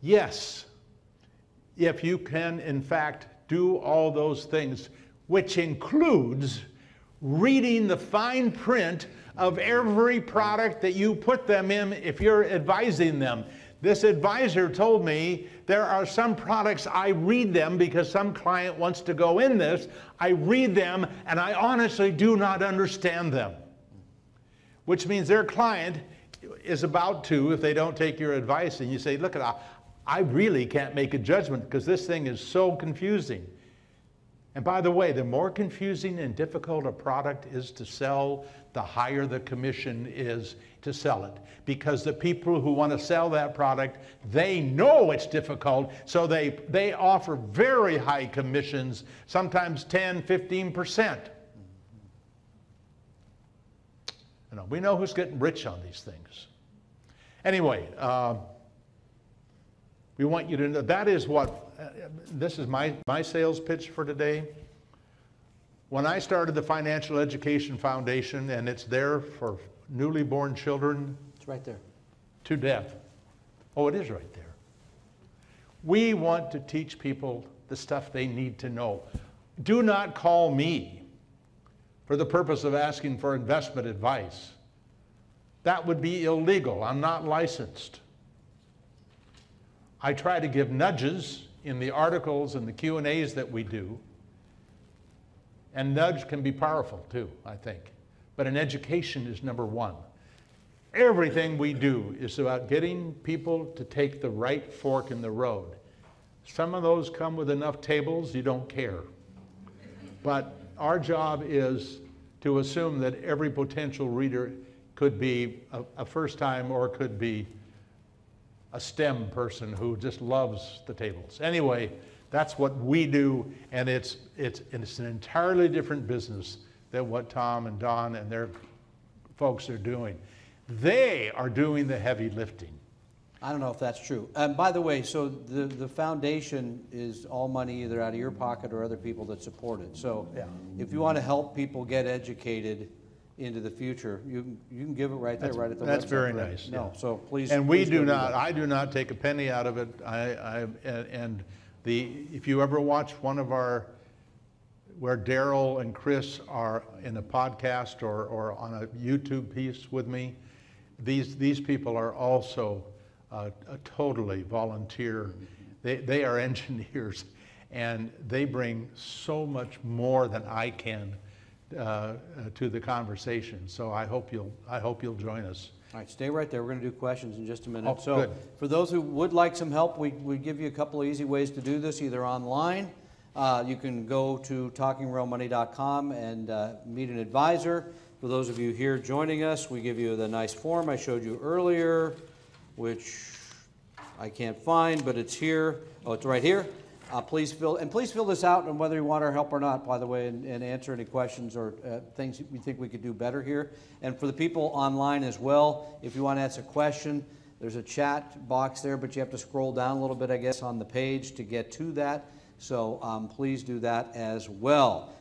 Speaker 2: yes, if you can, in fact, do all those things, which includes reading the fine print of every product that you put them in if you're advising them. This advisor told me there are some products I read them because some client wants to go in this. I read them and I honestly do not understand them. Which means their client is about to, if they don't take your advice, and you say, Look, at I really can't make a judgment because this thing is so confusing. And by the way, the more confusing and difficult a product is to sell, the higher the commission is to sell it. Because the people who want to sell that product, they know it's difficult, so they, they offer very high commissions, sometimes 10, 15%. You know, we know who's getting rich on these things. Anyway, uh, we want you to know that is what, uh, this is my, my sales pitch for today. When I started the Financial Education Foundation, and it's there for newly born children.
Speaker 1: It's right there.
Speaker 2: To death. Oh, it is right there. We want to teach people the stuff they need to know. Do not call me for the purpose of asking for investment advice. That would be illegal. I'm not licensed. I try to give nudges in the articles and the Q&As that we do. And nudge can be powerful too, I think. But an education is number one. Everything we do is about getting people to take the right fork in the road. Some of those come with enough tables, you don't care. But our job is to assume that every potential reader could be a, a first time or could be a STEM person who just loves the tables. Anyway, that's what we do, and it's, it's, it's an entirely different business than what Tom and Don and their folks are doing. They are doing the heavy lifting.
Speaker 1: I don't know if that's true. Um, by the way, so the, the foundation is all money either out of your pocket or other people that support it. So
Speaker 2: Yeah.
Speaker 1: if you want to help people get educated into the future, you, can- you can give it right there,
Speaker 2: That's-
Speaker 1: right at the website.
Speaker 2: that's very
Speaker 1: right?
Speaker 2: nice,
Speaker 1: No,
Speaker 2: yeah.
Speaker 1: so please.
Speaker 2: And we
Speaker 1: please
Speaker 2: do not. I do not take a penny out of it. I, I, and- and the, if you ever watch one of our, where Daryl and Chris are in a podcast or, or on a YouTube piece with me, these, these people are also uh, a totally volunteer. They, they are engineers and they bring so much more than I can uh, uh, to the conversation. So I hope you'll, I hope you'll join us.
Speaker 1: All right, stay right there. We're going to do questions in just a minute.
Speaker 2: Oh,
Speaker 1: So
Speaker 2: good.
Speaker 1: for those who would like some help, we, we give you a couple of easy ways to do this, either online. Uh, you can go to talkingrealmoney.com and uh, meet an advisor. For those of you here joining us, we give you the nice form I showed you earlier, which I can't find, but it's here. Oh, it's right here. Uh, please fill, and please fill this out, and whether you want our help or not, by the way, and, and answer any questions or uh, things you think we could do better here. And for the people online as well, if you want to ask a question, there's a chat box there, but you have to scroll down a little bit, I guess, on the page to get to that. So um, please do that as well.